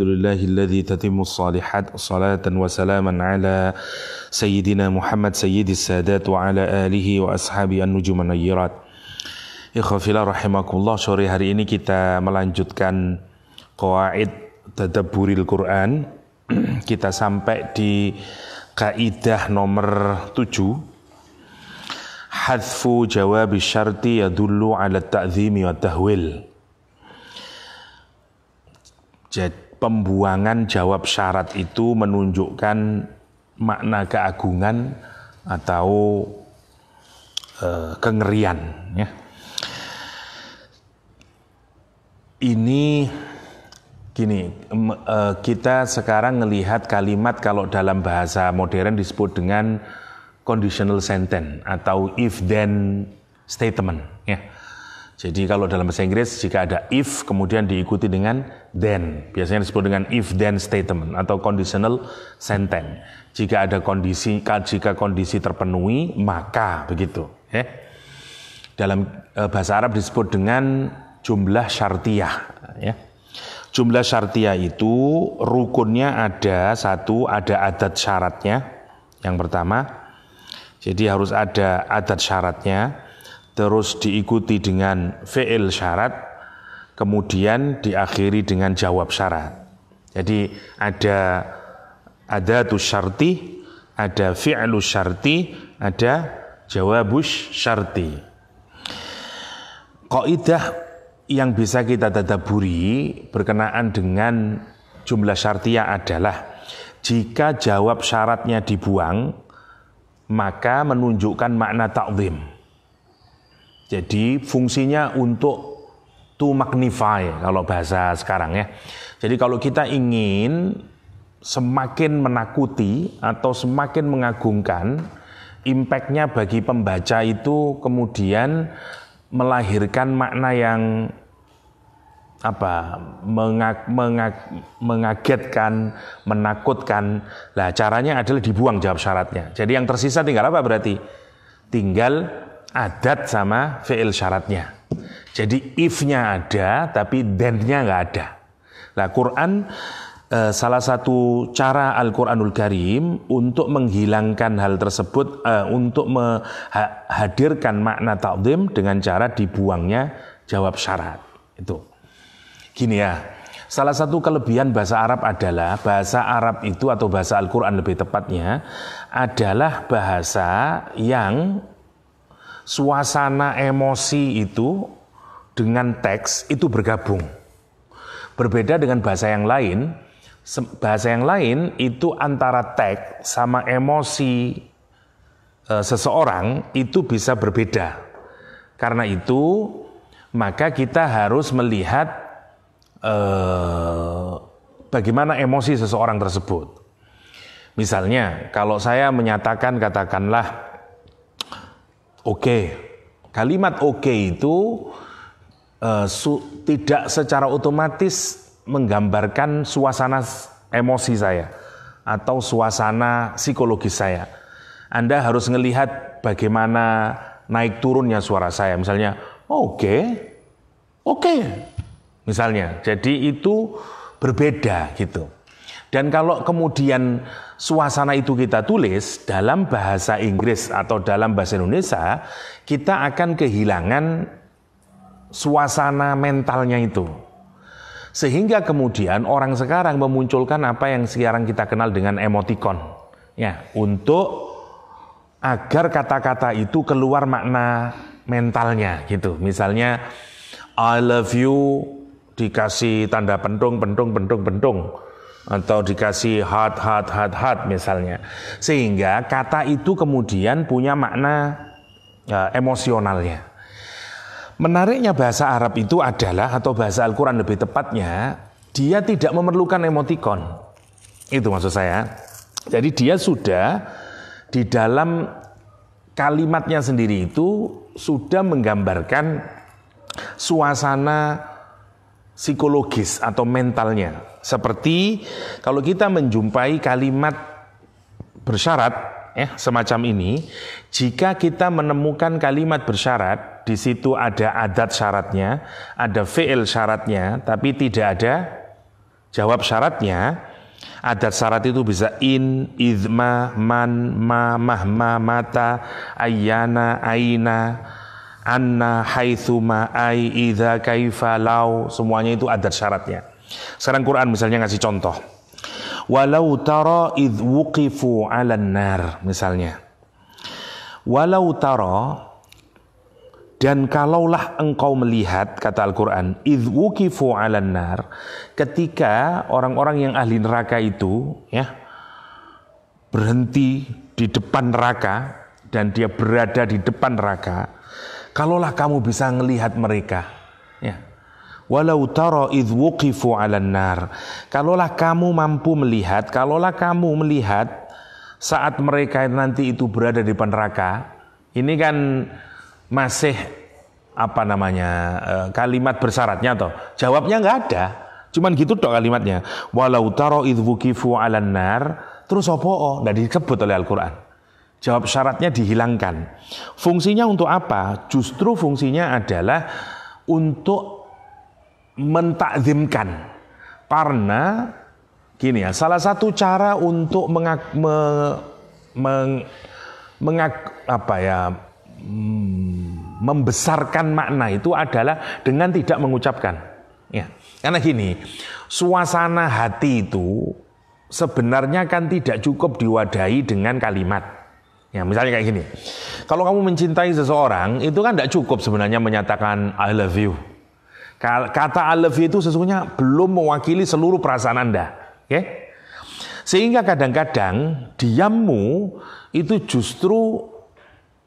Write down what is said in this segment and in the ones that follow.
الحمد لله الذي تتم الصالحات صلاة وسلاما على سيدنا محمد سيد السادات وعلى آله وأصحابه النجوم النيرات. إخوة رحمكم الله شوري hari ini kita melanjutkan قواعد تدبر القرآن. Kita sampai di kaidah nomor 7 حذف جواب الشرط يدل على التأذيم والتهويل Jadi pembuangan jawab syarat itu menunjukkan makna keagungan atau uh, kengerian ya. Ini gini, uh, kita sekarang melihat kalimat kalau dalam bahasa modern disebut dengan conditional sentence atau if then statement. Jadi kalau dalam bahasa Inggris jika ada if kemudian diikuti dengan then, biasanya disebut dengan if then statement atau conditional sentence. Jika ada kondisi jika kondisi terpenuhi maka begitu, ya. Dalam e, bahasa Arab disebut dengan jumlah syartiyah, ya. Jumlah syartiyah itu rukunnya ada satu, ada adat syaratnya. Yang pertama, jadi harus ada adat syaratnya terus diikuti dengan fi'il syarat, kemudian diakhiri dengan jawab syarat. Jadi ada ada tu syarti, ada fi'lu syarti, ada jawabus syarti. Kaidah yang bisa kita tadaburi berkenaan dengan jumlah syartiyah adalah jika jawab syaratnya dibuang, maka menunjukkan makna ta'zim. Jadi fungsinya untuk to magnify kalau bahasa sekarang ya. Jadi kalau kita ingin semakin menakuti atau semakin mengagungkan, impactnya bagi pembaca itu kemudian melahirkan makna yang apa mengag, mengag, mengagetkan, menakutkan. Lah caranya adalah dibuang jawab syaratnya. Jadi yang tersisa tinggal apa berarti? Tinggal adat sama fi'il syaratnya. Jadi if-nya ada tapi then-nya nggak ada. Nah Quran eh, salah satu cara Al-Quranul Karim untuk menghilangkan hal tersebut, eh, untuk menghadirkan makna ta'zim dengan cara dibuangnya jawab syarat. Itu. Gini ya, salah satu kelebihan bahasa Arab adalah bahasa Arab itu atau bahasa Al-Quran lebih tepatnya adalah bahasa yang suasana emosi itu dengan teks itu bergabung. Berbeda dengan bahasa yang lain, bahasa yang lain itu antara teks sama emosi e, seseorang itu bisa berbeda. Karena itu, maka kita harus melihat e, bagaimana emosi seseorang tersebut. Misalnya, kalau saya menyatakan katakanlah oke. Okay. Kalimat oke okay itu uh, su, tidak secara otomatis menggambarkan suasana emosi saya atau suasana psikologis saya. Anda harus melihat bagaimana naik turunnya suara saya. Misalnya, oke, okay, oke, okay. misalnya. Jadi itu berbeda gitu. Dan kalau kemudian suasana itu kita tulis dalam bahasa Inggris atau dalam bahasa Indonesia, kita akan kehilangan suasana mentalnya itu. Sehingga kemudian orang sekarang memunculkan apa yang sekarang kita kenal dengan emoticon. Ya, untuk agar kata-kata itu keluar makna mentalnya gitu. Misalnya I love you dikasih tanda pentung pentung pentung pentung atau dikasih heart, heart, heart, heart misalnya. Sehingga kata itu kemudian punya makna ya, emosionalnya. Menariknya bahasa Arab itu adalah atau bahasa Al-Quran lebih tepatnya, dia tidak memerlukan emotikon. Itu maksud saya. Jadi dia sudah di dalam kalimatnya sendiri itu sudah menggambarkan suasana psikologis atau mentalnya. Seperti kalau kita menjumpai kalimat bersyarat ya semacam ini, jika kita menemukan kalimat bersyarat, di situ ada adat syaratnya, ada fi'il syaratnya, tapi tidak ada Jawab syaratnya, adat syarat itu bisa in, idma, man, ma, mahma, mata, ayana, aina, anna, haithuma, ai, idha, kaifa, lau, semuanya itu adat syaratnya. Sekarang Quran misalnya ngasih contoh. Walau tara idh wuqifu 'alan nar misalnya. Walau tara dan kalaulah engkau melihat kata Al-Qur'an idh wuqifu 'alan nar ketika orang-orang yang ahli neraka itu ya berhenti di depan neraka dan dia berada di depan neraka kalaulah kamu bisa melihat mereka ya Walau taro idh wuqifu ala nar. Kalaulah kamu mampu melihat, kalaulah kamu melihat saat mereka nanti itu berada di neraka, ini kan masih apa namanya eh, kalimat bersyaratnya toh. Jawabnya nggak ada. Cuman gitu dok kalimatnya. Walau taro idh wuqifu ala nar. Terus apa? Oh, nggak disebut oleh Al-Quran. Jawab syaratnya dihilangkan. Fungsinya untuk apa? Justru fungsinya adalah untuk mentakzimkan karena gini ya salah satu cara untuk mengak, me, meng, mengak, apa ya mm, membesarkan makna itu adalah dengan tidak mengucapkan ya karena gini suasana hati itu sebenarnya kan tidak cukup diwadahi dengan kalimat Ya, misalnya kayak gini. Kalau kamu mencintai seseorang, itu kan tidak cukup sebenarnya menyatakan I love you. Kata I love you itu sesungguhnya belum mewakili seluruh perasaan Anda. Okay? Sehingga kadang-kadang diammu itu justru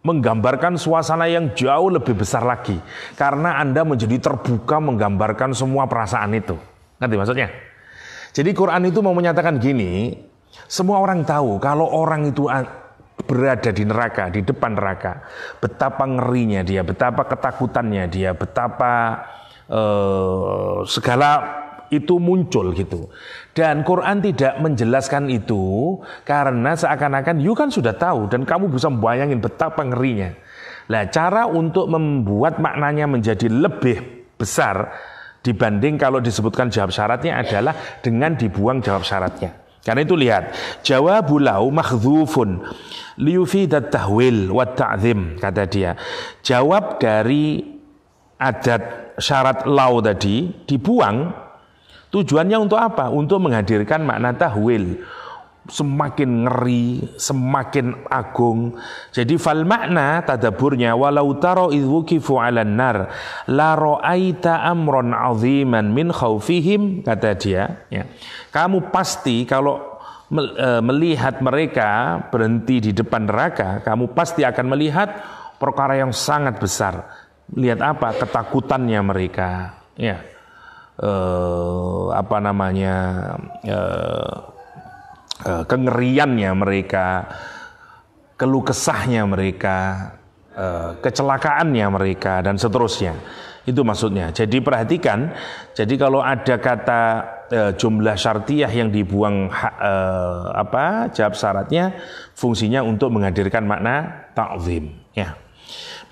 menggambarkan suasana yang jauh lebih besar lagi. Karena Anda menjadi terbuka menggambarkan semua perasaan itu. Ngerti maksudnya? Jadi Quran itu mau menyatakan gini, semua orang tahu kalau orang itu berada di neraka, di depan neraka, betapa ngerinya dia, betapa ketakutannya dia, betapa eh, segala itu muncul gitu. Dan Quran tidak menjelaskan itu karena seakan-akan you kan sudah tahu dan kamu bisa membayangin betapa ngerinya. Nah, cara untuk membuat maknanya menjadi lebih besar dibanding kalau disebutkan jawab syaratnya adalah dengan dibuang jawab syaratnya. Karena itu lihat, jawabulau makhdhufun liyufidat tahwil wa ta'zim kata dia. Jawab dari adat syarat lau tadi dibuang tujuannya untuk apa? Untuk menghadirkan makna tahwil semakin ngeri, semakin agung. Jadi fal makna tadaburnya walau taro idzukifu 'alan nar la ra'aita amron 'aziman min khaufihim kata dia ya. Kamu pasti kalau e, melihat mereka berhenti di depan neraka, kamu pasti akan melihat perkara yang sangat besar lihat apa ketakutannya mereka. Ya. Eh, apa namanya eh, eh, kengeriannya mereka keluh kesahnya mereka eh, kecelakaannya mereka dan seterusnya. Itu maksudnya. Jadi perhatikan jadi kalau ada kata eh, jumlah syartiyah yang dibuang eh, apa jawab syaratnya fungsinya untuk menghadirkan makna ta'zim. Ya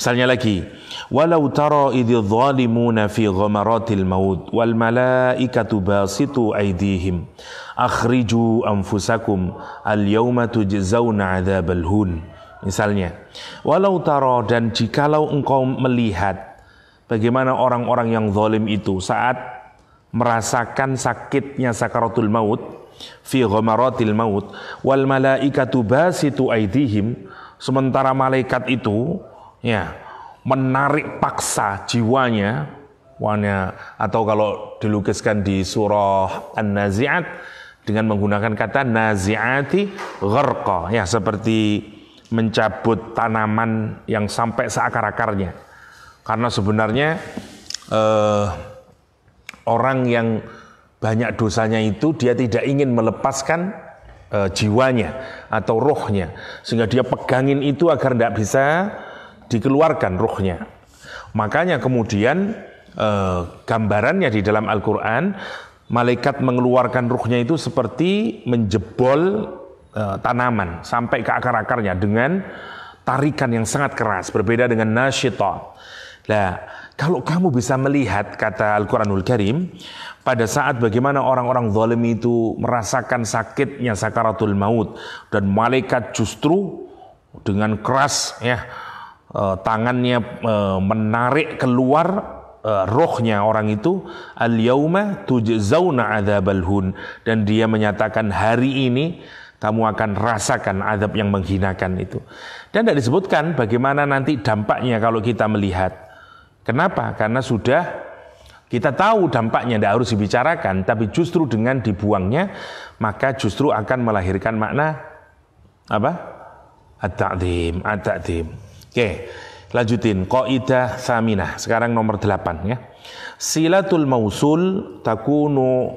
Misalnya lagi, walau tara idh zalimuna fi ghamaratil maut wal malaikatu basitu aydihim akhriju anfusakum al yawma tujzauna adzabal hun. Misalnya, walau tara dan jikalau engkau melihat bagaimana orang-orang yang zalim itu saat merasakan sakitnya sakaratul maut fi ghamaratil maut wal malaikatu basitu aydihim sementara malaikat itu ya. Menarik paksa jiwanya warna atau kalau dilukiskan di surah An-Nazi'at dengan menggunakan kata nazi'ati gharqa. Ya seperti mencabut tanaman yang sampai seakar-akarnya karena sebenarnya eh, orang yang banyak dosanya itu dia tidak ingin melepaskan eh, jiwanya atau rohnya. Sehingga dia pegangin itu agar tidak bisa dikeluarkan ruhnya. Makanya kemudian eh, gambarannya di dalam Al-Quran, malaikat mengeluarkan ruhnya itu seperti menjebol eh, tanaman sampai ke akar-akarnya dengan tarikan yang sangat keras, berbeda dengan nasyita. Nah, Kalau kamu bisa melihat kata Al-Quranul Karim, pada saat bagaimana orang-orang zalim itu merasakan sakitnya sakaratul maut dan malaikat justru dengan keras ya eh, tangannya eh, menarik keluar eh, rohnya orang itu al yauma tujzauna adzabal hun dan dia menyatakan hari ini kamu akan rasakan azab yang menghinakan itu. Dan tidak disebutkan bagaimana nanti dampaknya kalau kita melihat. Kenapa? Karena sudah kita tahu dampaknya tidak harus dibicarakan, tapi justru dengan dibuangnya, maka justru akan melahirkan makna apa? At-ta'zim, at-ta'zim. Oke, lanjutin. Qaidah saminah. Sekarang nomor 8 ya. Silatul mausul takunu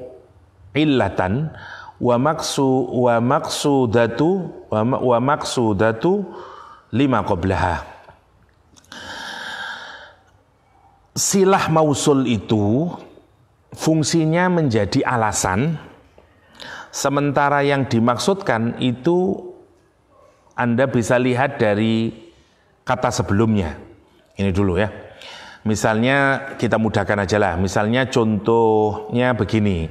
illatan wa maksu wa maksudatu wa, wa maksudatu lima qablaha silah mausul itu fungsinya menjadi alasan sementara yang dimaksudkan itu Anda bisa lihat dari kata sebelumnya ini dulu ya Misalnya kita mudahkan aja lah. Misalnya contohnya begini.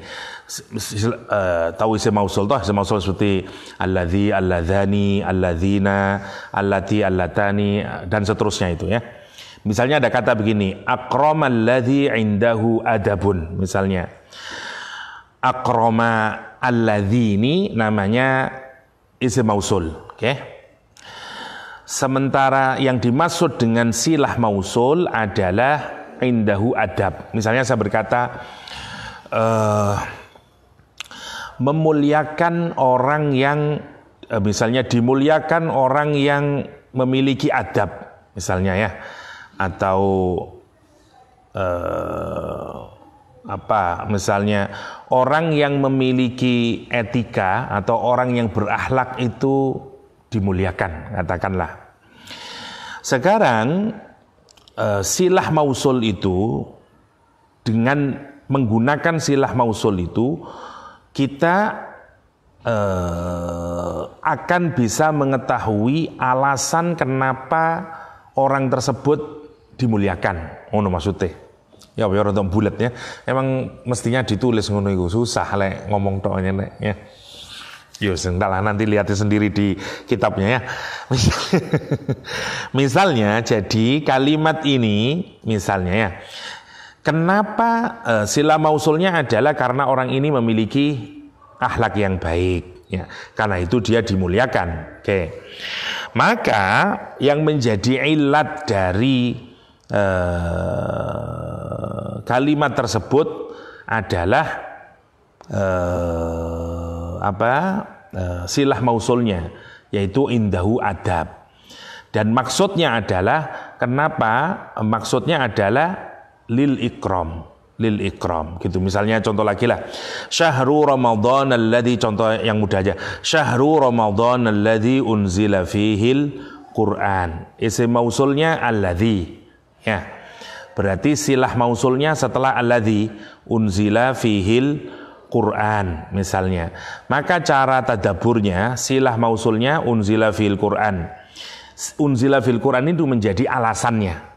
Uh, tahu isim mausul toh isim mausul seperti alladzi alladzani alladzina allati allatani dan seterusnya itu ya. Misalnya ada kata begini, akramalladzi indahu adabun misalnya. Akroma alladzini namanya isim mausul, oke? Okay? Sementara yang dimaksud dengan silah mausul adalah indahu adab. Misalnya saya berkata uh, memuliakan orang yang uh, misalnya dimuliakan orang yang memiliki adab misalnya ya atau uh, apa misalnya orang yang memiliki etika atau orang yang berakhlak itu dimuliakan katakanlah sekarang uh, silah mausul itu dengan menggunakan silah mausul itu kita uh, akan bisa mengetahui alasan kenapa orang tersebut dimuliakan. Ngono maksudnya. Ya biar untuk bulat ya. Emang mestinya ditulis ngono itu susah lek ngomong tok ya. Yo, entahlah nanti lihat sendiri di kitabnya ya. Misalnya, misalnya jadi kalimat ini misalnya ya. Kenapa uh, sila mausulnya adalah karena orang ini memiliki akhlak yang baik ya. Karena itu dia dimuliakan. Oke. Maka yang menjadi ilat dari uh, kalimat tersebut adalah uh, apa? uh, silah mausulnya yaitu indahu adab. Dan maksudnya adalah kenapa? Maksudnya adalah lil ikram lil ikram gitu misalnya contoh lagi lah syahru ramadhan alladhi contoh yang mudah aja syahru ramadhan alladhi unzila fihil quran isim mausulnya alladhi ya berarti silah mausulnya setelah alladhi unzila fihil Quran misalnya. Maka cara tadaburnya silah mausulnya unzila fil Quran. Unzila fil Quran itu menjadi alasannya.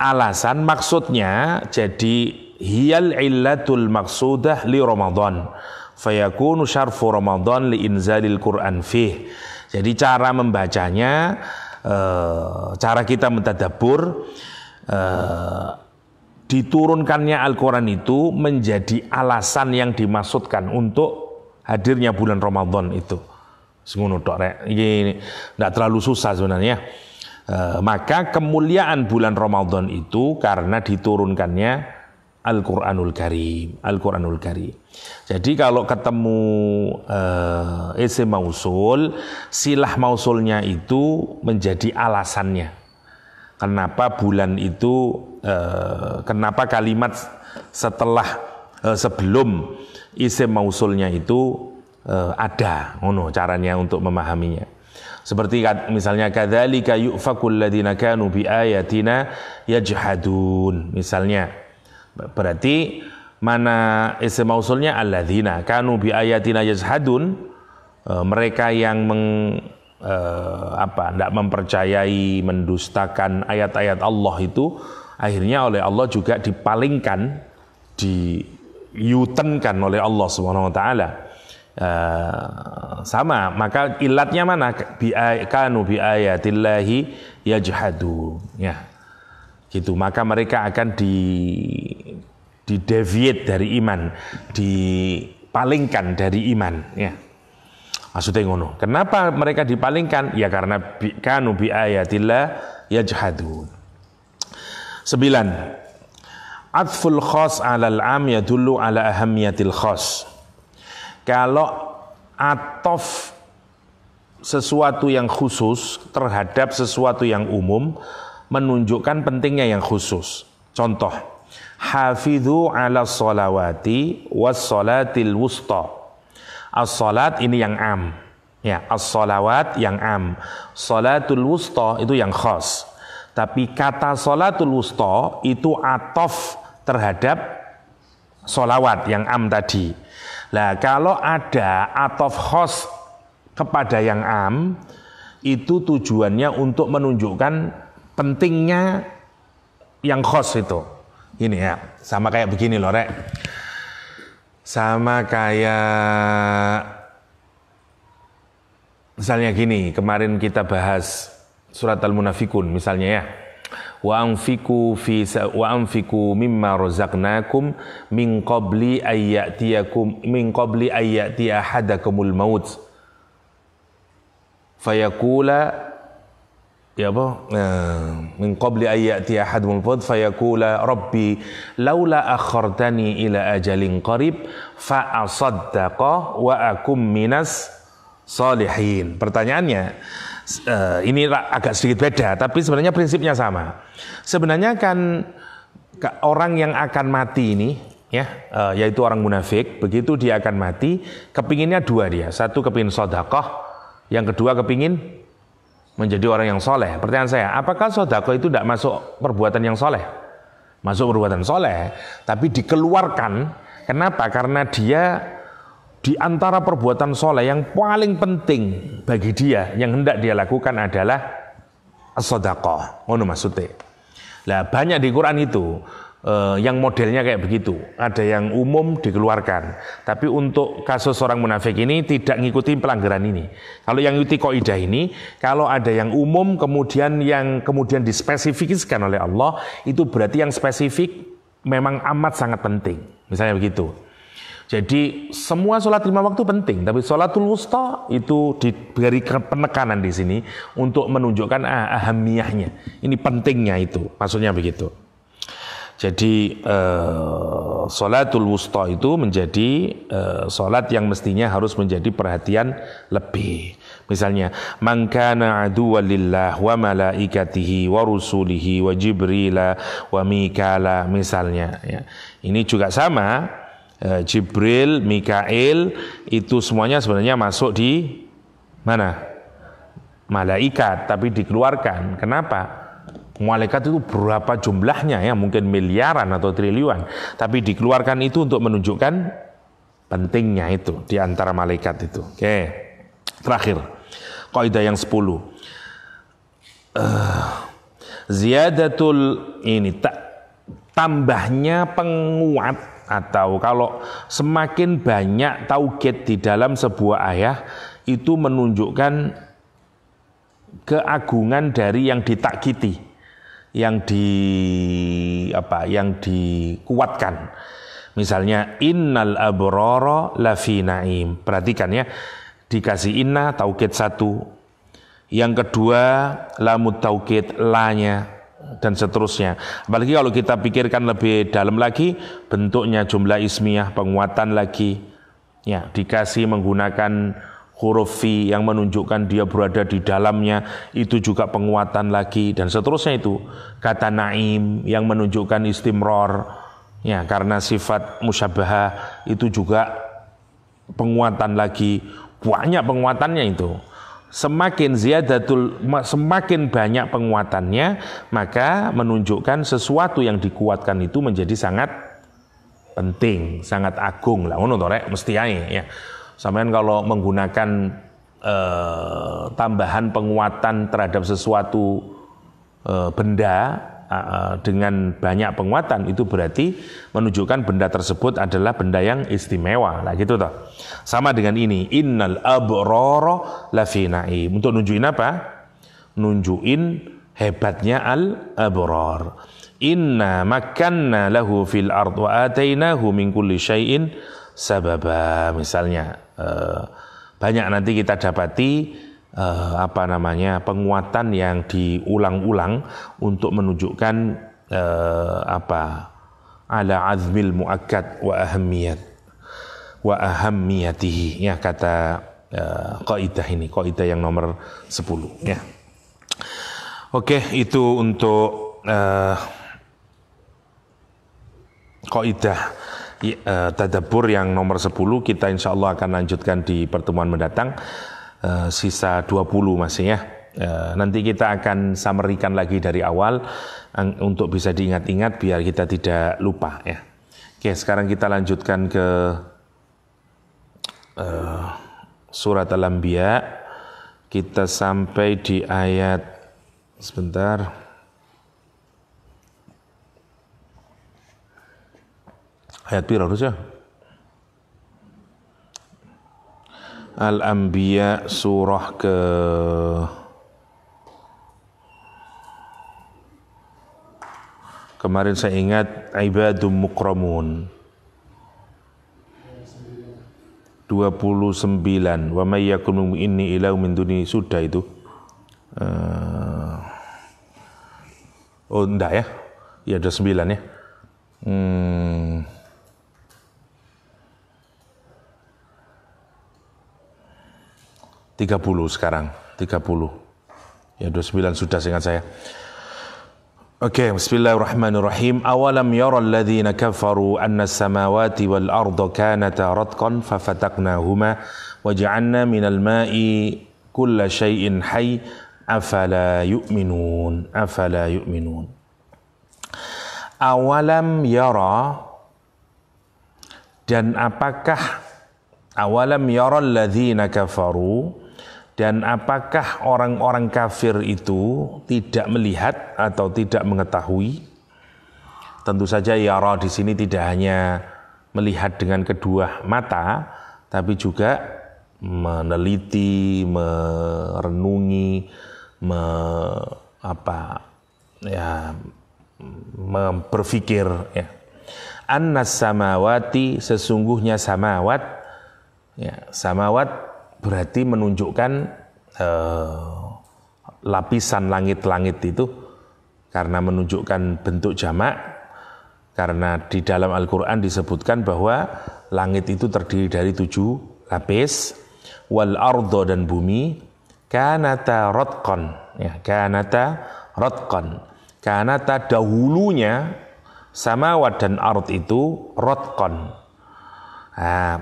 Alasan maksudnya jadi hiyal illatul maksudah li Ramadan. Fayakunu syarfu Ramadan li inzalil Quran fih. Jadi cara membacanya, eh, cara kita mentadabur, eh, diturunkannya Al-Quran itu menjadi alasan yang dimaksudkan untuk hadirnya bulan Ramadan itu. Semono tok rek. Ini tidak terlalu susah sebenarnya. E, maka kemuliaan bulan Ramadan itu karena diturunkannya Al-Quranul Karim. Al-Quranul Karim. Jadi kalau ketemu e, isim mausul, silah mausulnya itu menjadi alasannya. Kenapa bulan itu Eh, kenapa kalimat setelah uh, sebelum isim mausulnya itu uh, ada ngono caranya untuk memahaminya. Seperti misalnya kadzalika yufakul ladina kanu bi ayatina yajhadun. Misalnya berarti mana isim mausulnya? Alladzina kanu bi ayatina yajhadun mereka yang meng apa tidak mempercayai mendustakan ayat-ayat Allah itu akhirnya oleh Allah juga dipalingkan, diyutenkan oleh Allah Subhanahu wa taala. Uh, sama maka ilatnya mana? Bi kanu bi ayatillahi yajhadu. Ya. Gitu. Maka mereka akan di di deviate dari iman dipalingkan dari iman. Ya. Maksudnya ngono. Kenapa mereka dipalingkan? Ya karena bi, kanu bi ayatillah yajhadu sembilan Atful khas alal am yadullu ala ahamiyatil khas kalau atof sesuatu yang khusus terhadap sesuatu yang umum menunjukkan pentingnya yang khusus. Contoh, hafidhu ala salawati was salatil wusta. As-salat ini yang am. Ya, as-salawat yang am. Salatul wusta itu yang khas. Tapi kata salatul wusta itu atof terhadap solawat yang am tadi. Nah, kalau ada atof khos kepada yang am, itu tujuannya untuk menunjukkan pentingnya yang khos itu. Ini ya, sama kayak begini loh, Rek. Sama kayak misalnya gini, kemarin kita bahas surat Al-Munafikun misalnya ya. Wa anfiku fi wa anfiku mimma razaqnakum min qabli ayyatiyakum min qabli ayyati ahadakumul maut. Fayaqula ya apa? Eh, min qabli ayyati ahadumul maut fayaqula rabbi laula akhartani ila ajalin qarib fa asaddaqa wa akum minas salihin. Pertanyaannya uh, ini agak sedikit beda, tapi sebenarnya prinsipnya sama. Sebenarnya kan orang yang akan mati ini, ya, uh, yaitu orang munafik, begitu dia akan mati, kepinginnya dua dia. Satu kepingin sodakoh, yang kedua kepingin menjadi orang yang soleh. Pertanyaan saya, apakah sodakoh itu tidak masuk perbuatan yang soleh? Masuk perbuatan soleh, tapi dikeluarkan. Kenapa? Karena dia di antara perbuatan soleh yang paling penting bagi dia yang hendak dia lakukan adalah as-sadaqah. Ngono maksudnya. Lah banyak di Quran itu eh, yang modelnya kayak begitu. Ada yang umum dikeluarkan. Tapi untuk kasus orang munafik ini tidak ngikuti pelanggaran ini. Kalau yang ngikuti kaidah ini, kalau ada yang umum kemudian yang kemudian dispesifikkan oleh Allah, itu berarti yang spesifik memang amat sangat penting. Misalnya begitu. Jadi semua sholat lima waktu penting, tapi sholatul wusta itu diberi penekanan di sini untuk menunjukkan ah, ahamiyahnya. Ini pentingnya itu, maksudnya begitu. Jadi uh, sholatul wusta itu menjadi uh, sholat yang mestinya harus menjadi perhatian lebih. Misalnya, man aduwalillah wa malaikatihi wa rusulihi wa jibrila wa mikala misalnya ya. Ini juga sama Eh, Jibril, Mikail itu semuanya sebenarnya masuk di mana? Malaikat, tapi dikeluarkan. Kenapa? Malaikat itu berapa jumlahnya ya, mungkin miliaran atau triliunan, tapi dikeluarkan itu untuk menunjukkan pentingnya itu di antara malaikat itu. Oke. Terakhir, kaidah yang 10. Uh, eh, ziyadatul ini tak tambahnya penguat atau kalau semakin banyak tauhid di dalam sebuah ayat itu menunjukkan keagungan dari yang ditakiti, yang di apa, yang dikuatkan. Misalnya innal abrara lafi naim. Perhatikan ya, dikasih inna tauhid satu. Yang kedua lamut tauhid lanya dan seterusnya. Apalagi kalau kita pikirkan lebih dalam lagi, bentuknya jumlah ismiyah, penguatan lagi, ya dikasih menggunakan huruf fi yang menunjukkan dia berada di dalamnya, itu juga penguatan lagi dan seterusnya itu. Kata naim yang menunjukkan istimror, ya karena sifat musyabahah itu juga penguatan lagi, banyak penguatannya itu semakin ziyadatul semakin banyak penguatannya maka menunjukkan sesuatu yang dikuatkan itu menjadi sangat penting, sangat agung lah ngono rek mesti ae ya. Sampean kalau menggunakan eh, tambahan penguatan terhadap sesuatu eh, benda dengan banyak penguatan itu berarti menunjukkan benda tersebut adalah benda yang istimewa. Lah gitu toh. Sama dengan ini innal abrara lafi naim. Untuk nunjukin apa? Nunjukin hebatnya al abrar. Inna makanna lahu fil ard wa atainahu min kulli syai'in sababa. Misalnya uh, banyak nanti kita dapati uh, apa namanya penguatan yang diulang-ulang untuk menunjukkan uh, apa ala azmil muakkad wa ahamiyat wa ahamiyatihi ya kata uh, kaidah ini kaidah yang nomor 10 ya. Oke itu untuk uh, kaidah uh, tadabbur yang nomor 10 kita insya Allah akan lanjutkan di pertemuan mendatang uh, sisa 20 masih ya. Uh, nanti kita akan samerikan lagi dari awal untuk bisa diingat-ingat biar kita tidak lupa ya. Oke, sekarang kita lanjutkan ke uh, surat Al-Anbiya. Kita sampai di ayat sebentar. Ayat piro harusnya? Al-Anbiya surah ke Kemarin saya ingat ibadum mukramun. 29 wa may yakun inni ilau min duni. Sudah itu. Uh, oh enggak ya? Ya ada 9 ya? Hmm, 30 sekarang, 30. Ya 29 sudah seingat saya. Oke, okay, bismillahirrahmanirrahim. Awalam yara alladhina kafaru anna samawati wal arda kanata ratqan fafataknahuma waja'alna minal ma'i kulla syai'in hayy afala yu'minun afala yu'minun awalam yara dan apakah awalam yara alladhina kafaru dan apakah orang-orang kafir itu tidak melihat atau tidak mengetahui? Tentu saja yara di sini tidak hanya melihat dengan kedua mata, tapi juga meneliti, merenungi, me, apa ya berpikir ya. Annas samawati sesungguhnya samawat ya samawat berarti menunjukkan uh, lapisan langit-langit itu karena menunjukkan bentuk jamak karena di dalam Al-Quran disebutkan bahwa langit itu terdiri dari tujuh lapis wal ardo dan bumi kanata rotkon. Ya kanata rotkon. Kanata dahulunya samawat dan ard itu rotkon. Nah,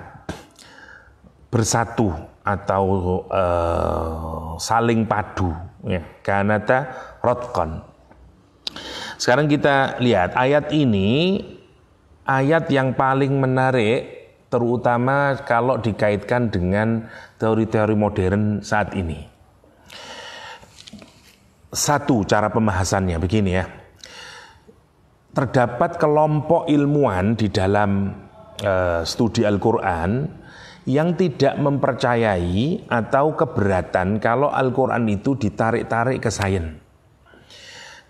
bersatu atau uh, saling padu ya. Kanata rotkon. Sekarang kita lihat ayat ini ayat yang paling menarik terutama kalau dikaitkan dengan teori-teori modern saat ini. Satu cara pembahasannya begini ya. Terdapat kelompok ilmuwan di dalam uh, studi Al-Quran yang tidak mempercayai atau keberatan kalau Al-Quran itu ditarik-tarik ke sains.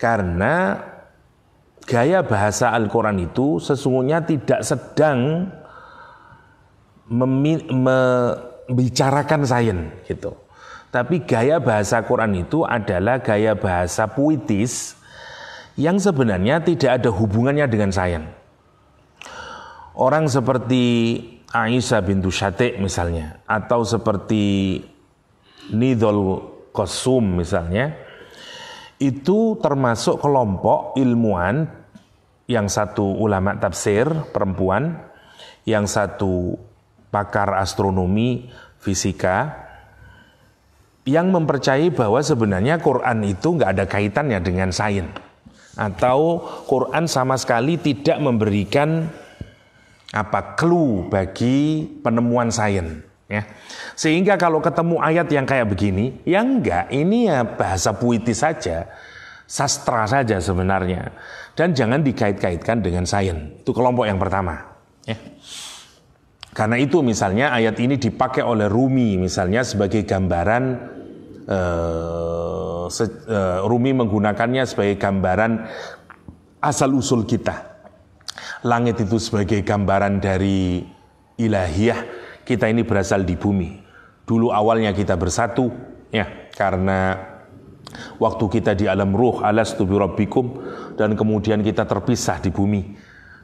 Karena gaya bahasa Al-Quran itu sesungguhnya tidak sedang membicarakan sains gitu. Tapi gaya bahasa Quran itu adalah gaya bahasa puitis yang sebenarnya tidak ada hubungannya dengan sains. Orang seperti Aisyah bintu Syatik misalnya atau seperti Nidol Kosum misalnya itu termasuk kelompok ilmuwan yang satu ulama tafsir perempuan yang satu pakar astronomi fisika yang mempercayai bahwa sebenarnya Quran itu nggak ada kaitannya dengan sains. Atau Quran sama sekali tidak memberikan apa clue bagi penemuan sains ya. Sehingga kalau ketemu ayat yang kayak begini, ya enggak, ini ya bahasa puitis saja. sastra saja sebenarnya dan jangan dikait-kaitkan dengan sains. Itu kelompok yang pertama. Ya. Karena itu misalnya ayat ini dipakai oleh Rumi misalnya sebagai gambaran uh, se, uh, Rumi menggunakannya sebagai gambaran asal usul kita. Langit itu sebagai gambaran dari ilahiyah, kita ini berasal di bumi. Dulu awalnya kita bersatu, ya, karena waktu kita di alam ruh, alas tubi rabbikum, dan kemudian kita terpisah di bumi.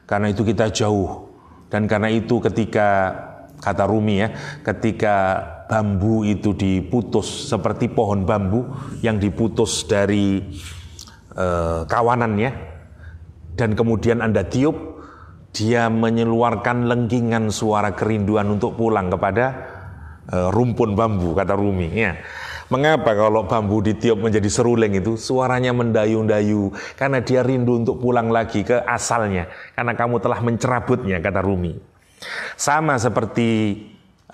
Karena itu kita jauh. Dan karena itu ketika kata Rumi ya, ketika bambu itu diputus seperti pohon bambu yang diputus dari uh, kawanannya dan kemudian Anda tiup dia menyeluarkan lengkingan suara kerinduan untuk pulang kepada uh, rumpun bambu kata Rumi ya. Mengapa kalau bambu ditiup menjadi seruling itu suaranya mendayu-dayu karena dia rindu untuk pulang lagi ke asalnya karena kamu telah mencerabutnya kata Rumi. Sama seperti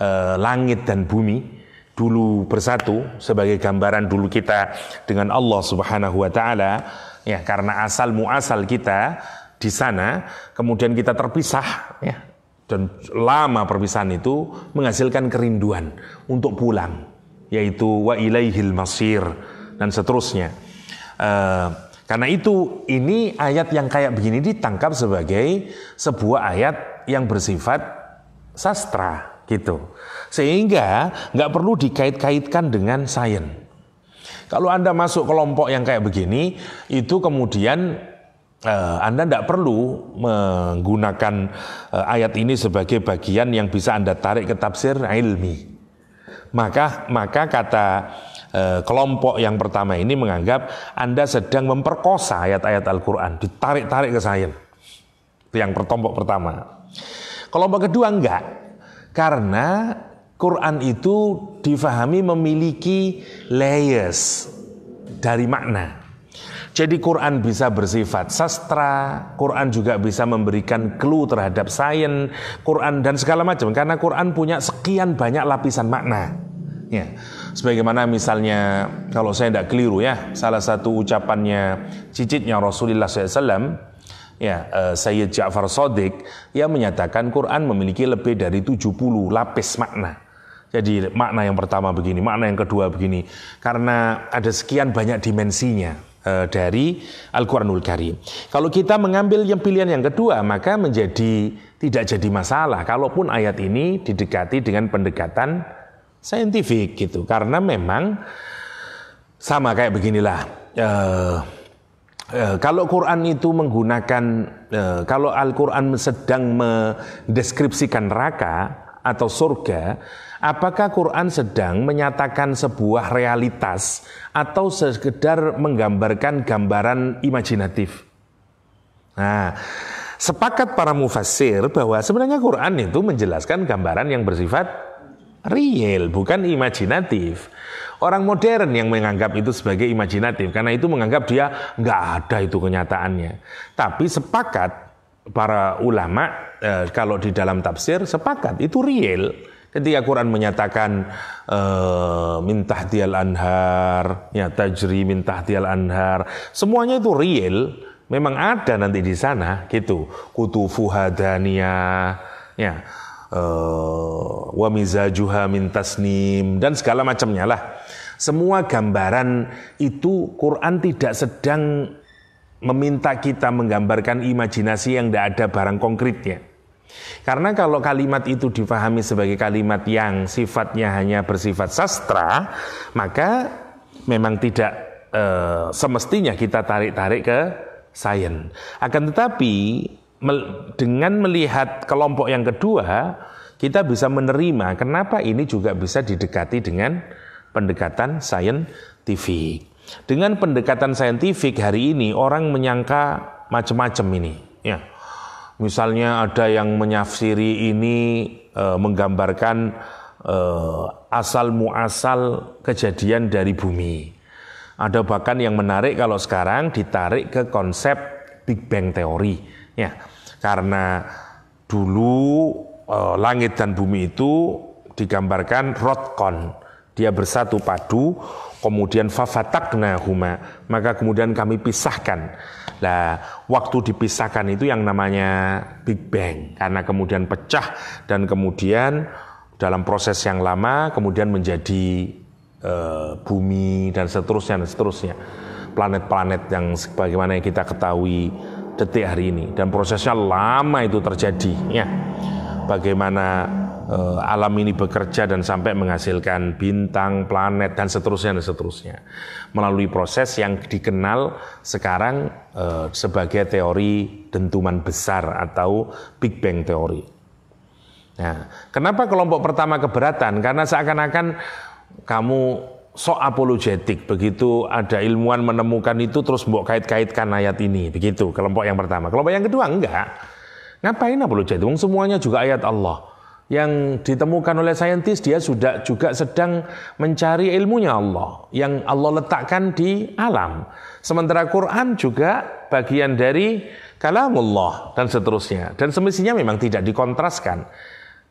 eh, langit dan bumi dulu bersatu sebagai gambaran dulu kita dengan Allah Subhanahu wa taala ya karena asal muasal kita di sana kemudian kita terpisah ya dan lama perpisahan itu menghasilkan kerinduan untuk pulang yaitu wa ilaihil masir dan seterusnya. Uh, karena itu ini ayat yang kayak begini ditangkap sebagai sebuah ayat yang bersifat sastra gitu. Sehingga nggak perlu dikait-kaitkan dengan sains. Kalau Anda masuk kelompok yang kayak begini, itu kemudian Anda tidak perlu menggunakan uh, ayat ini sebagai bagian yang bisa Anda tarik ke tafsir ilmi. Maka maka kata e, kelompok yang pertama ini menganggap Anda sedang memperkosa ayat-ayat Al-Qur'an, ditarik-tarik ke saya. Itu yang kelompok pertama. Kelompok kedua enggak. Karena Quran itu difahami memiliki layers dari makna. Jadi Quran bisa bersifat sastra, Quran juga bisa memberikan clue terhadap sains, Quran dan segala macam karena Quran punya sekian banyak lapisan makna. Ya. Sebagaimana misalnya kalau saya tidak keliru ya, salah satu ucapannya cicitnya Rasulullah SAW ya uh, Sayyid Ja'far Sodik yang menyatakan Quran memiliki lebih dari 70 lapis makna. Jadi makna yang pertama begini, makna yang kedua begini. Karena ada sekian banyak dimensinya. Eh, dari Al-Quranul Karim. Kalau kita mengambil yang pilihan yang kedua, maka menjadi tidak jadi masalah. Kalaupun ayat ini didekati dengan pendekatan saintifik gitu, karena memang sama kayak beginilah. Uh, uh, kalau Quran itu menggunakan, uh, kalau Al-Quran sedang mendeskripsikan neraka atau surga, Apakah Quran sedang menyatakan sebuah realitas atau sekedar menggambarkan gambaran imajinatif? Nah, sepakat para mufassir bahwa sebenarnya Quran itu menjelaskan gambaran yang bersifat real, bukan imajinatif. Orang modern yang menganggap itu sebagai imajinatif, karena itu menganggap dia nggak ada itu kenyataannya. Tapi sepakat para ulama eh, kalau di dalam tafsir sepakat itu real. Ketika Quran menyatakan uh, min tahtial anhar, ya tajri min tahtial anhar, semuanya itu real, memang ada nanti di sana gitu. Kutufu hadania, ya uh, wa mizajuha min tasnim dan segala macamnya lah. Semua gambaran itu Quran tidak sedang meminta kita menggambarkan imajinasi yang tidak ada barang konkretnya. Karena kalau kalimat itu difahami sebagai kalimat yang sifatnya hanya bersifat sastra, maka memang tidak e, semestinya kita tarik-tarik ke sains. Akan tetapi dengan melihat kelompok yang kedua, kita bisa menerima kenapa ini juga bisa didekati dengan pendekatan saintifik. Dengan pendekatan saintifik hari ini orang menyangka macam-macam ini, ya Misalnya ada yang menyafsiri ini e, menggambarkan e, asal muasal kejadian dari bumi. Ada bahkan yang menarik kalau sekarang ditarik ke konsep Big Bang teori, ya karena dulu e, langit dan bumi itu digambarkan rotkon Dia bersatu padu, kemudian fafatakna huma, maka kemudian kami pisahkan. Nah, waktu dipisahkan itu yang namanya Big Bang, karena kemudian pecah dan kemudian dalam proses yang lama kemudian menjadi uh, bumi dan seterusnya dan seterusnya. Planet-planet yang sebagaimana yang kita ketahui detik hari ini dan prosesnya lama itu terjadi ya. Bagaimana uh, alam ini bekerja dan sampai menghasilkan bintang, planet dan seterusnya dan seterusnya melalui proses yang dikenal sekarang uh, sebagai teori dentuman besar atau Big Bang teori. Nah, kenapa kelompok pertama keberatan? Karena seakan-akan kamu sok apologetik begitu ada ilmuwan menemukan itu terus mbok kait-kaitkan ayat ini begitu kelompok yang pertama kelompok yang kedua enggak ngapain apologetik Wong semuanya juga ayat Allah yang ditemukan oleh saintis dia sudah juga sedang mencari ilmunya Allah yang Allah letakkan di alam. Sementara Quran juga bagian dari kalamullah dan seterusnya. Dan semestinya memang tidak dikontraskan.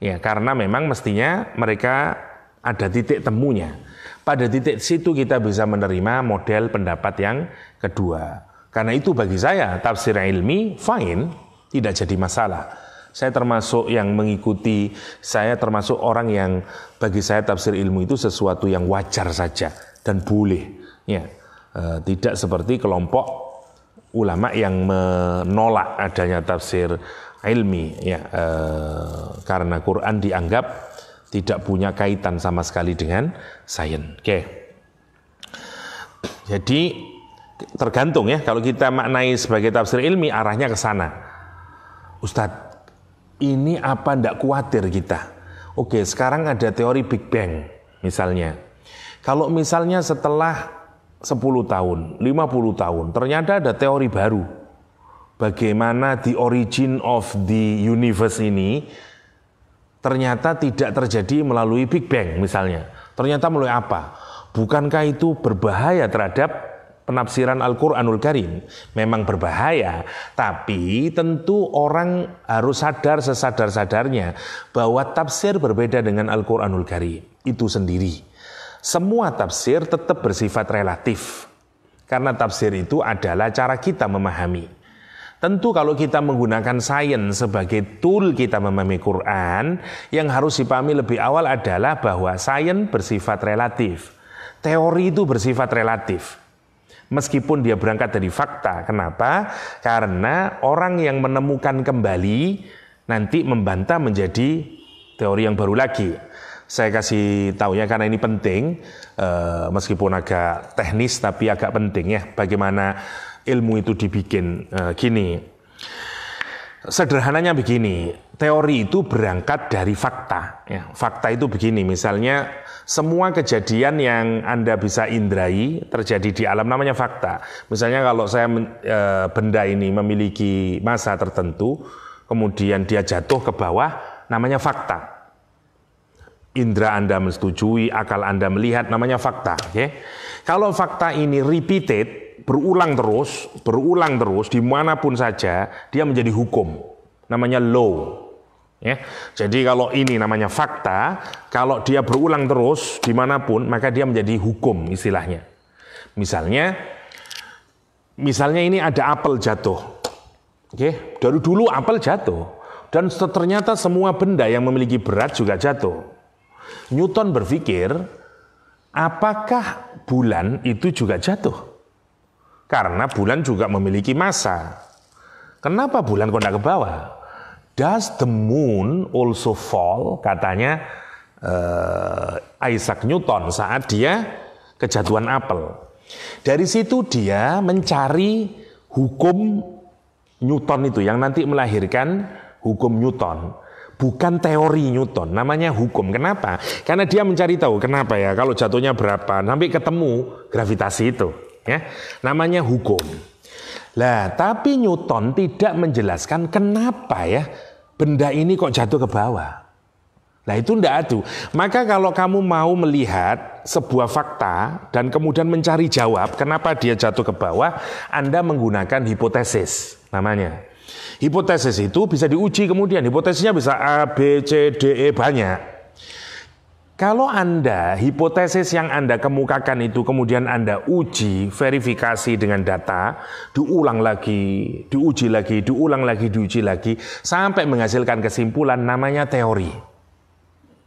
Ya, karena memang mestinya mereka ada titik temunya. Pada titik situ kita bisa menerima model pendapat yang kedua. Karena itu bagi saya tafsir ilmi fine, tidak jadi masalah. Saya termasuk yang mengikuti, saya termasuk orang yang bagi saya tafsir ilmu itu sesuatu yang wajar saja dan boleh. Ya, e, tidak seperti kelompok ulama yang menolak adanya tafsir ilmi, ya, e, karena Quran dianggap tidak punya kaitan sama sekali dengan sains. Oke. Jadi tergantung ya kalau kita maknai sebagai tafsir ilmi arahnya ke sana. Ustadz, ini apa ndak khawatir kita? Oke, sekarang ada teori Big Bang misalnya. Kalau misalnya setelah 10 tahun, 50 tahun, ternyata ada teori baru. Bagaimana the origin of the universe ini ternyata tidak terjadi melalui Big Bang misalnya. Ternyata melalui apa? Bukankah itu berbahaya terhadap penafsiran Al-Quranul Karim memang berbahaya, tapi tentu orang harus sadar sesadar-sadarnya bahwa tafsir berbeda dengan Al-Quranul Karim itu sendiri. Semua tafsir tetap bersifat relatif, karena tafsir itu adalah cara kita memahami. Tentu kalau kita menggunakan sains sebagai tool kita memahami Quran, yang harus dipahami lebih awal adalah bahwa sains bersifat relatif. Teori itu bersifat relatif meskipun dia berangkat dari fakta. Kenapa? Karena orang yang menemukan kembali nanti membantah menjadi teori yang baru lagi. Saya kasih tahu ya karena ini penting, eh, meskipun agak teknis tapi agak penting ya bagaimana ilmu itu dibikin eh, gini. Sederhananya begini, teori itu berangkat dari fakta. Ya, fakta itu begini, misalnya semua kejadian yang Anda bisa indrai terjadi di alam namanya fakta. Misalnya kalau saya e, benda ini memiliki masa tertentu, kemudian dia jatuh ke bawah, namanya fakta. Indra Anda menyetujui, akal Anda melihat, namanya fakta. Okay? Kalau fakta ini repeated, berulang terus, berulang terus, di mana pun saja, dia menjadi hukum. Namanya law. Ya, jadi kalau ini namanya fakta, kalau dia berulang terus di mana pun, maka dia menjadi hukum istilahnya. Misalnya, misalnya ini ada apel jatuh. Oke, dari dulu apel jatuh dan ternyata semua benda yang memiliki berat juga jatuh. Newton berpikir, apakah bulan itu juga jatuh? Karena bulan juga memiliki massa. Kenapa bulan kok tidak ke bawah? Does the moon also fall? Katanya uh, Isaac Newton saat dia kejatuhan apel. Dari situ dia mencari hukum Newton itu yang nanti melahirkan hukum Newton. Bukan teori Newton, namanya hukum. Kenapa? Karena dia mencari tahu kenapa ya kalau jatuhnya berapa, sampai ketemu gravitasi itu. Ya, namanya hukum. Lah, tapi Newton tidak menjelaskan kenapa ya benda ini kok jatuh ke bawah. Nah itu ndak ada. Maka kalau kamu mau melihat sebuah fakta dan kemudian mencari jawab kenapa dia jatuh ke bawah, Anda menggunakan hipotesis namanya. Hipotesis itu bisa diuji kemudian. Hipotesisnya bisa A, B, C, D, E banyak. Kalau Anda, hipotesis yang Anda kemukakan itu kemudian Anda uji, verifikasi dengan data, diulang lagi, diuji lagi, diulang lagi, diuji lagi, sampai menghasilkan kesimpulan namanya teori.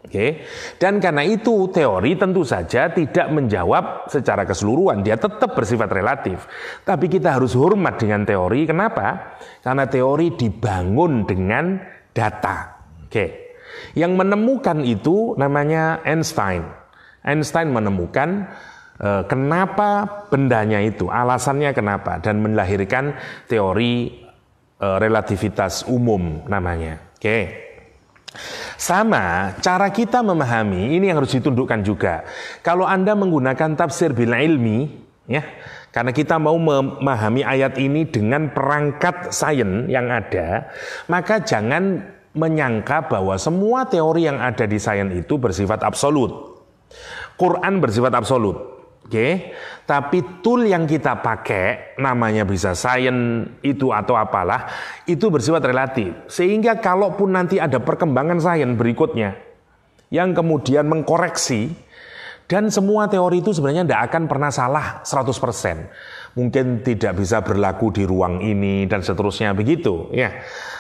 Oke, dan karena itu teori tentu saja tidak menjawab secara keseluruhan, dia tetap bersifat relatif. Tapi kita harus hormat dengan teori, kenapa? Karena teori dibangun dengan data. Oke, yang menemukan itu namanya Einstein. Einstein menemukan eh, kenapa bendanya itu, alasannya kenapa, dan melahirkan teori eh, relativitas umum namanya. Oke. Sama, cara kita memahami ini yang harus ditundukkan juga. Kalau Anda menggunakan tafsir bil ilmi, ya, karena kita mau memahami ayat ini dengan perangkat sains yang ada, maka jangan menyangka bahwa semua teori yang ada di sains itu bersifat absolut. Quran bersifat absolut. Oke, okay? tapi tool yang kita pakai namanya bisa sains itu atau apalah itu bersifat relatif. Sehingga kalaupun nanti ada perkembangan sains berikutnya yang kemudian mengkoreksi dan semua teori itu sebenarnya tidak akan pernah salah 100%. Mungkin tidak bisa berlaku di ruang ini dan seterusnya begitu ya.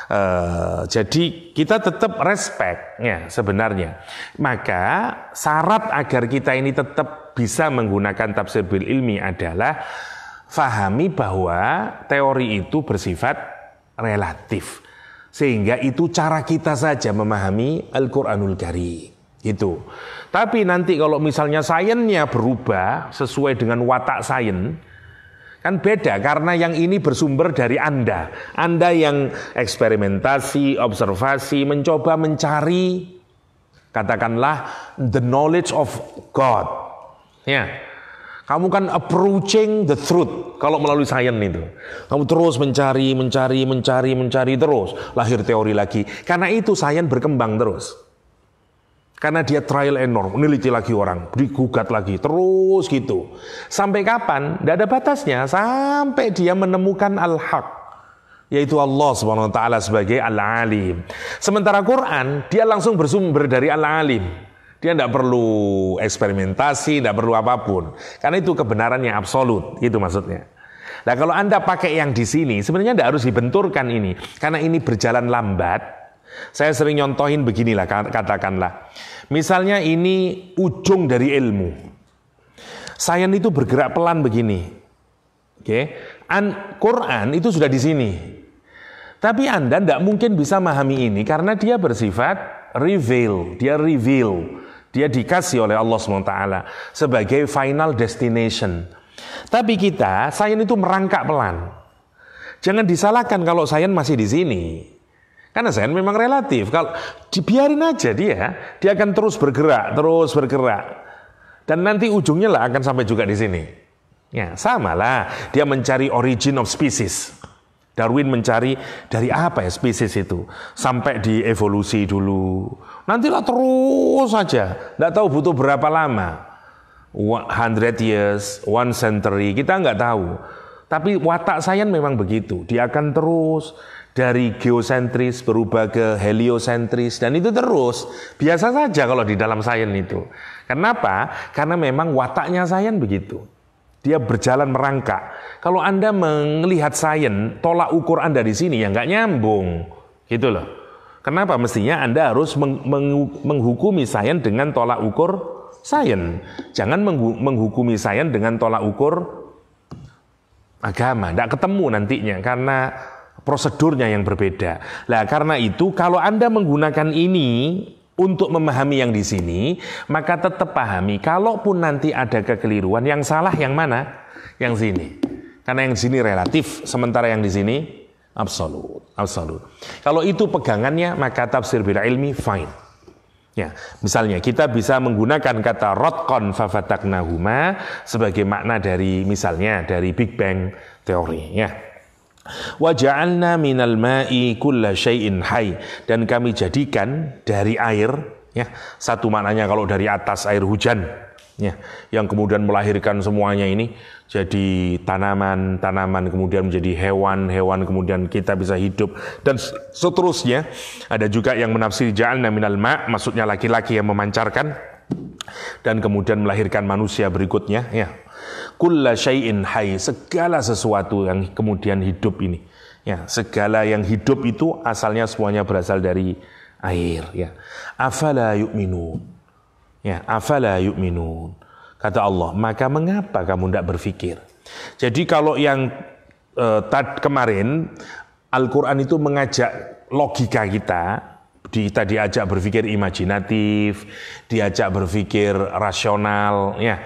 Uh, jadi kita tetap respect ya sebenarnya. Maka syarat agar kita ini tetap bisa menggunakan tafsir bil ilmi adalah fahami bahwa teori itu bersifat relatif. Sehingga itu cara kita saja memahami Al-Qur'anul Karim. Itu. Tapi nanti kalau misalnya sainsnya berubah sesuai dengan watak sains, Kan beda karena yang ini bersumber dari Anda. Anda yang eksperimentasi, observasi, mencoba mencari katakanlah the knowledge of God. Ya. Kamu kan approaching the truth kalau melalui sains itu. Kamu terus mencari, mencari, mencari, mencari terus. Lahir teori lagi. Karena itu sains berkembang terus. Karena dia trial and error, meneliti lagi orang, digugat lagi, terus gitu. Sampai kapan? Tidak ada batasnya. Sampai dia menemukan al-haq. Yaitu Allah SWT sebagai al-alim. Sementara Quran, dia langsung bersumber dari al-alim. Dia tidak perlu eksperimentasi, tidak perlu apa pun. Karena itu kebenaran yang absolut, itu maksudnya. Nah kalau Anda pakai yang di sini, sebenarnya tidak harus dibenturkan ini. Karena ini berjalan lambat. Saya sering nyontohin beginilah, katakanlah. Misalnya ini ujung dari ilmu. Sains itu bergerak pelan begini. Oke, okay. Quran itu sudah di sini. Tapi Anda tidak mungkin bisa memahami ini karena dia bersifat reveal, dia reveal. Dia dikasih oleh Allah SWT sebagai final destination. Tapi kita, sains itu merangkak pelan. Jangan disalahkan kalau sains masih di sini. Karena sains memang relatif. Kalau dibiarin aja dia, dia akan terus bergerak, terus bergerak. Dan nanti ujungnya lah akan sampai juga di sini. Ya, sama lah. Dia mencari origin of species. Darwin mencari dari apa ya spesies itu sampai di evolusi dulu. Nantilah terus saja, tidak tahu butuh berapa lama. 100 years, one century, kita nggak tahu. Tapi watak sains memang begitu, dia akan terus dari geosentris berubah ke heliosentris dan itu terus biasa saja kalau di dalam sains itu. Kenapa? Karena memang wataknya sains begitu. Dia berjalan merangkak. Kalau Anda melihat sains, tolak ukur Anda di sini ya nggak nyambung. Gitu loh. Kenapa? Mestinya Anda harus meng meng menghukumi sains dengan tolak ukur sains. Jangan menghukumi sains dengan tolak ukur agama. Tidak ketemu nantinya karena prosedurnya yang berbeda. Nah, karena itu kalau Anda menggunakan ini untuk memahami yang di sini, maka tetap pahami kalaupun nanti ada kekeliruan yang salah yang mana? Yang sini. Karena yang di sini relatif, sementara yang di sini absolut, absolut. Kalau itu pegangannya, maka tafsir bila ilmi fine. Ya, misalnya kita bisa menggunakan kata rotkon fafataknahuma sebagai makna dari misalnya dari Big Bang teori ya. Waja'alna minal ma'i kulla syai'in hai. Dan kami jadikan dari air ya satu maknanya kalau dari atas air hujan ya yang kemudian melahirkan semuanya ini jadi tanaman tanaman kemudian menjadi hewan hewan kemudian kita bisa hidup. Dan seterusnya ada juga yang menafsir ja'alna minal ma' maksudnya laki-laki yang memancarkan dan kemudian melahirkan manusia berikutnya ya. Kulla syai'in hay segala sesuatu yang kemudian hidup ini ya. Segala yang hidup itu asalnya semuanya berasal dari air ya. Afala yu'minun ya. Afala yu'minun kata Allah. Maka mengapa kamu tidak berpikir jadi kalau yang uh, tad, kemarin Al-Quran itu mengajak logika kita kita diajak berpikir imajinatif, diajak berpikir rasional, ya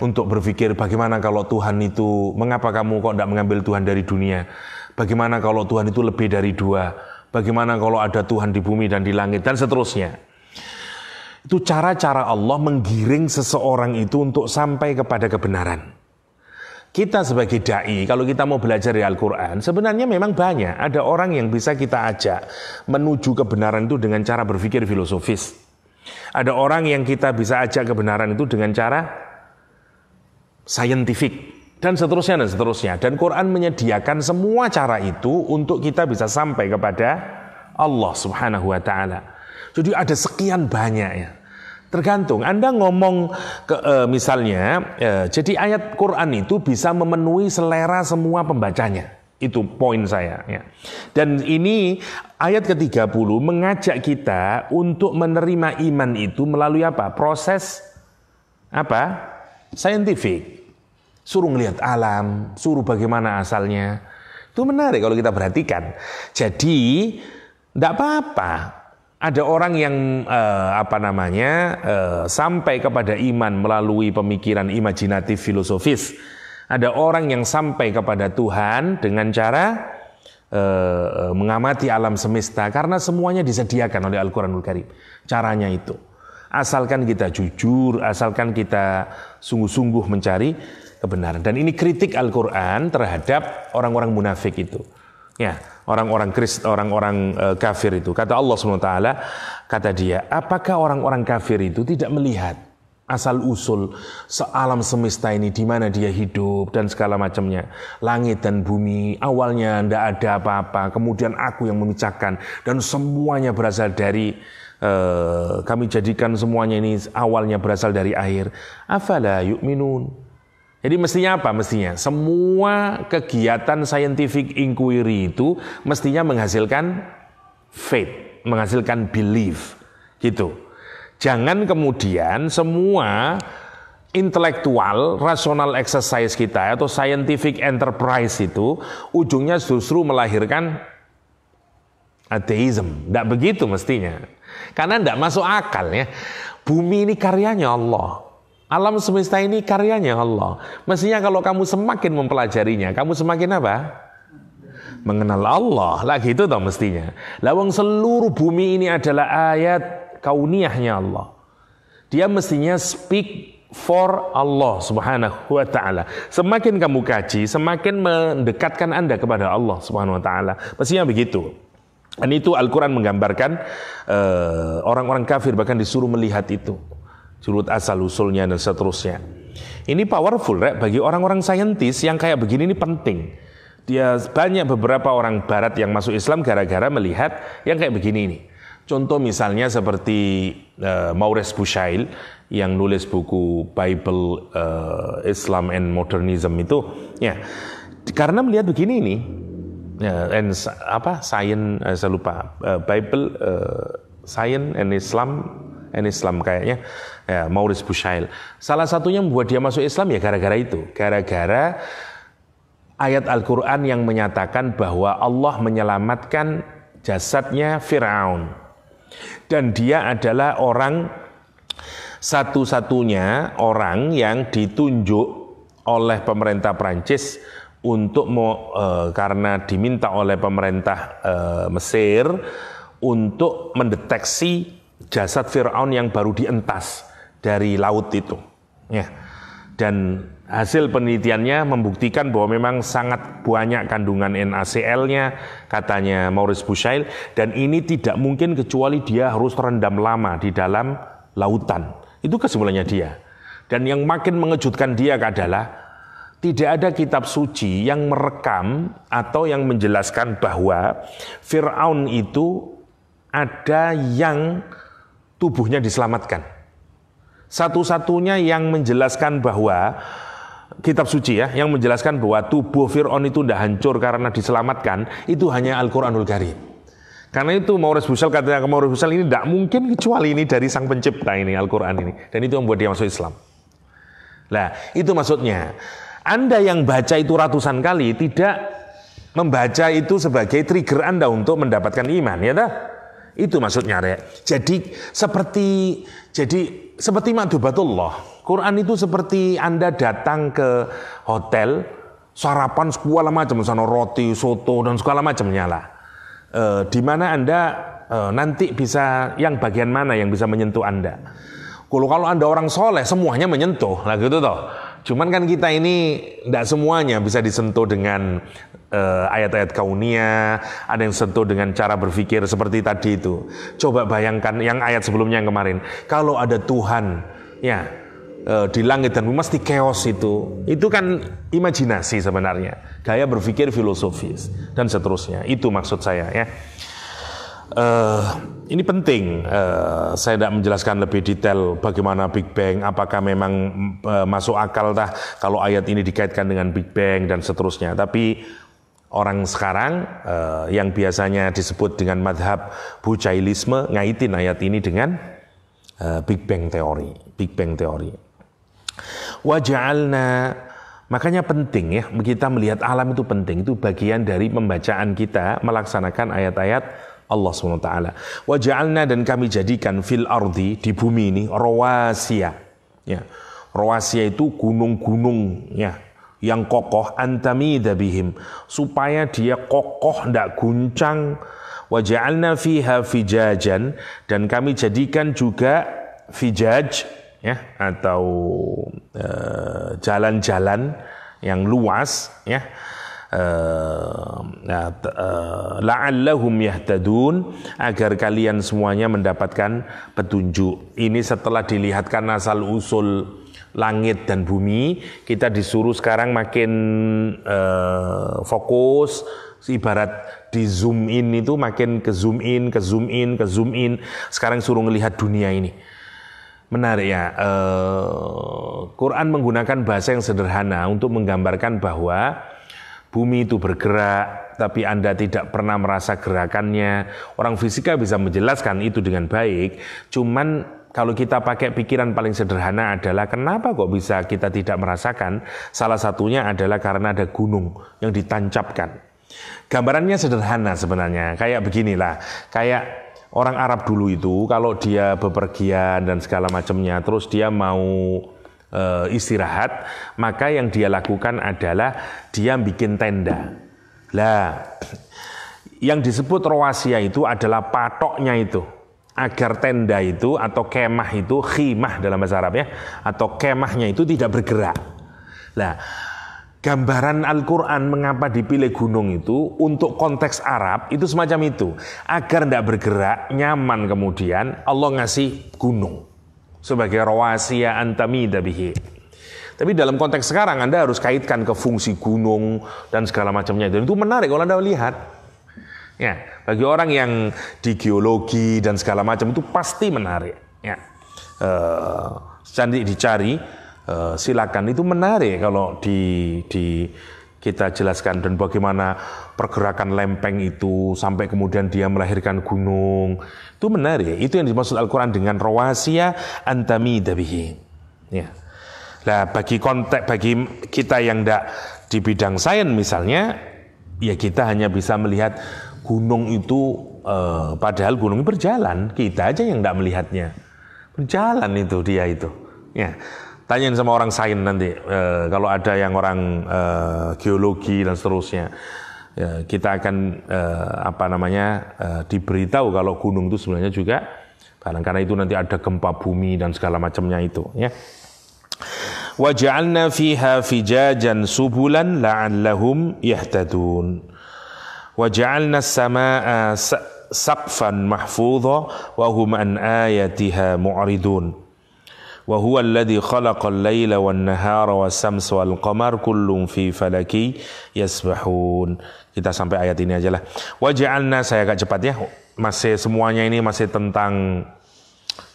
untuk berpikir bagaimana kalau Tuhan itu, mengapa kamu kok tidak mengambil Tuhan dari dunia? Bagaimana kalau Tuhan itu lebih dari dua? Bagaimana kalau ada Tuhan di bumi dan di langit dan seterusnya? Itu cara-cara Allah menggiring seseorang itu untuk sampai kepada kebenaran. Kita sebagai dai, kalau kita mau belajar di Al-Quran, sebenarnya memang banyak. Ada orang yang bisa kita ajak menuju kebenaran itu dengan cara berpikir filosofis. Ada orang yang kita bisa ajak kebenaran itu dengan cara scientific dan seterusnya dan seterusnya. Dan Quran menyediakan semua cara itu untuk kita bisa sampai kepada Allah Subhanahu wa taala. Jadi ada sekian banyak ya. Tergantung Anda ngomong ke e, misalnya e, jadi ayat Quran itu bisa memenuhi selera semua pembacanya. Itu poin saya ya. Dan ini ayat ke-30 mengajak kita untuk menerima iman itu melalui apa? Proses apa? Scientific suruh ngelihat alam, suruh bagaimana asalnya. Itu menarik kalau kita perhatikan. Jadi, tidak apa-apa. Ada orang yang eh, apa namanya eh, sampai kepada iman melalui pemikiran imajinatif filosofis. Ada orang yang sampai kepada Tuhan dengan cara eh, mengamati alam semesta karena semuanya disediakan oleh Al-Quranul Karim. Caranya itu. Asalkan kita jujur, asalkan kita sungguh-sungguh mencari kebenaran. Dan ini kritik Al-Quran terhadap orang-orang munafik itu. Ya, orang-orang Kristen, orang-orang uh, kafir itu. Kata Allah SWT, kata dia, apakah orang-orang kafir itu tidak melihat asal usul sealam semesta ini di mana dia hidup dan segala macamnya. Langit dan bumi awalnya tidak ada apa-apa, kemudian aku yang memecahkan dan semuanya berasal dari uh, kami jadikan semuanya ini awalnya berasal dari air. Afala yu'minun. Jadi mestinya apa? Mestinya semua kegiatan scientific inquiry itu mestinya menghasilkan faith, menghasilkan belief, gitu. Jangan kemudian semua intelektual, rational exercise kita atau scientific enterprise itu ujungnya justru melahirkan ateism. Tidak begitu mestinya. Karena tidak masuk akal ya. Bumi ini karyanya Allah. Alam semesta ini karyanya Allah. Mestinya kalau kamu semakin mempelajarinya, kamu semakin apa? Mengenal Allah. Lagi itu tau mestinya. Lawang seluruh bumi ini adalah ayat kauniyahnya Allah. Dia mestinya speak for Allah subhanahu wa ta'ala. Semakin kamu kaji, semakin mendekatkan Anda kepada Allah subhanahu wa ta'ala. Mestinya begitu. Dan itu Al-Quran menggambarkan uh, orang-orang kafir bahkan disuruh melihat itu surut asal usulnya dan seterusnya. Ini powerful right? bagi orang-orang saintis yang kayak begini ini penting. Dia banyak beberapa orang barat yang masuk Islam gara-gara melihat yang kayak begini ini. Contoh misalnya seperti uh, Maurice Bushail yang nulis buku Bible uh, Islam and Modernism itu ya karena melihat begini ini ya, and apa science uh, saya lupa uh, Bible uh, Science and Islam and Islam kayaknya ya, Maurice Bushail. Salah satunya membuat dia masuk Islam ya gara-gara itu, gara-gara ayat Al-Quran yang menyatakan bahwa Allah menyelamatkan jasadnya Firaun. Dan dia adalah orang satu-satunya orang yang ditunjuk oleh pemerintah Prancis untuk mau e, karena diminta oleh pemerintah e, Mesir untuk mendeteksi jasad Firaun yang baru dientas dari laut itu. Ya. Dan hasil penelitiannya membuktikan bahwa memang sangat banyak kandungan NaCl-nya katanya Maurice Bushail dan ini tidak mungkin kecuali dia harus terendam lama di dalam lautan. Itu kesimpulannya dia. Dan yang makin mengejutkan dia adalah tidak ada kitab suci yang merekam atau yang menjelaskan bahwa Firaun itu ada yang tubuhnya diselamatkan. Satu-satunya yang menjelaskan bahwa kitab suci ya, yang menjelaskan bahwa tubuh Fir'aun itu tidak hancur karena diselamatkan, itu hanya Al-Quranul Karim. Karena itu Maurus Busal katanya Maurus Busal ini tidak mungkin kecuali ini dari sang pencipta ini Al-Quran ini. Dan itu membuat dia masuk Islam. Nah itu maksudnya. Anda yang baca itu ratusan kali tidak membaca itu sebagai trigger Anda untuk mendapatkan iman, ya dah? Itu maksudnya, Rek. Jadi seperti jadi seperti madubatullah. Quran itu seperti Anda datang ke hotel, sarapan segala macam, sana roti, soto dan segala macamnya lah. E, di mana Anda e, nanti bisa yang bagian mana yang bisa menyentuh Anda. Kalau kalau Anda orang soleh semuanya menyentuh, lah gitu toh. Cuman kan kita ini tidak semuanya bisa disentuh dengan uh, ayat-ayat kaunia, ada yang sentuh dengan cara berpikir seperti tadi itu. Coba bayangkan yang ayat sebelumnya yang kemarin. Kalau ada Tuhan, ya uh, di langit dan bumi mesti chaos itu. Itu kan imajinasi sebenarnya, gaya berpikir filosofis dan seterusnya. Itu maksud saya ya. Uh, ini penting. Uh, saya tidak menjelaskan lebih detail bagaimana Big Bang. Apakah memang uh, masuk akal tah kalau ayat ini dikaitkan dengan Big Bang dan seterusnya. Tapi orang sekarang uh, yang biasanya disebut dengan madhab bucailisme ngaitin ayat ini dengan uh, Big Bang teori. Big Bang teori. Waja'alna Makanya penting ya, kita melihat alam itu penting, itu bagian dari pembacaan kita melaksanakan ayat-ayat Allah SWT. Wa ja'alna dan kami jadikan fil ardi di bumi ini rawasia. Ya. Rawasia itu gunung-gunung ya yang kokoh antamida bihim. Supaya dia kokoh ndak guncang. Wa ja'alna fiha fijajan. Dan kami jadikan juga fijaj ya atau uh, jalan-jalan yang luas ya. Eh, ya, eh, la'allahum yahtadun. Agar kalian semuanya mendapatkan petunjuk. Ini setelah dilihatkan asal usul langit dan bumi, kita disuruh sekarang makin uh, fokus ibarat di zoom in itu makin ke zoom in, ke zoom in, ke zoom in. Sekarang suruh melihat dunia ini. Menarik ya. Uh, Quran menggunakan bahasa yang sederhana untuk menggambarkan bahwa bumi itu bergerak, tapi Anda tidak pernah merasa gerakannya. Orang fisika bisa menjelaskan itu dengan baik, cuman kalau kita pakai pikiran paling sederhana adalah kenapa kok bisa kita tidak merasakan? Salah satunya adalah karena ada gunung yang ditancapkan. Gambarannya sederhana sebenarnya, kayak beginilah, kayak orang Arab dulu itu kalau dia bepergian dan segala macamnya, terus dia mau uh, istirahat, maka yang dia lakukan adalah dia bikin tenda. Lah, yang disebut rawasia itu adalah patoknya itu agar tenda itu atau kemah itu khimah dalam bahasa Arab ya atau kemahnya itu tidak bergerak. Lah, gambaran Al-Quran mengapa dipilih gunung itu untuk konteks Arab itu semacam itu agar tidak bergerak nyaman kemudian Allah ngasih gunung sebagai rawasia antamida bihi. Tapi dalam konteks sekarang Anda harus kaitkan ke fungsi gunung dan segala macamnya. Dan itu menarik kalau Anda lihat. Ya, bagi orang yang di geologi dan segala macam itu pasti menarik. Ya, uh, cantik dicari, uh, silakan itu menarik kalau di di kita jelaskan dan bagaimana pergerakan lempeng itu sampai kemudian dia melahirkan gunung itu menarik. Itu yang dimaksud Al-Quran dengan rawasia antami dabihi. Ya. Nah, bagi konteks bagi kita yang tidak di bidang sains misalnya, ya kita hanya bisa melihat gunung itu eh, padahal gunung berjalan, kita aja yang tidak melihatnya. Berjalan itu dia itu. Ya. Tanyain sama orang sains nanti eh, kalau ada yang orang eh, geologi dan seterusnya ya, kita akan eh, apa namanya eh, diberitahu kalau gunung itu sebenarnya juga karena itu nanti ada gempa bumi dan segala macamnya itu ya waj'alna fiha fijajan subulan la'allahum yahtadun waj'alna as-samaa'a saqfan mahfudha wa hum an ayatiha mu'ridun wa huwa alladhi khalaqal laila wan nahara was samsa wal qamar kullun fi falaki yasbahun. Kita sampai ayat ini aja lah. Wa ja'alna saya agak cepat ya. Masih semuanya ini masih tentang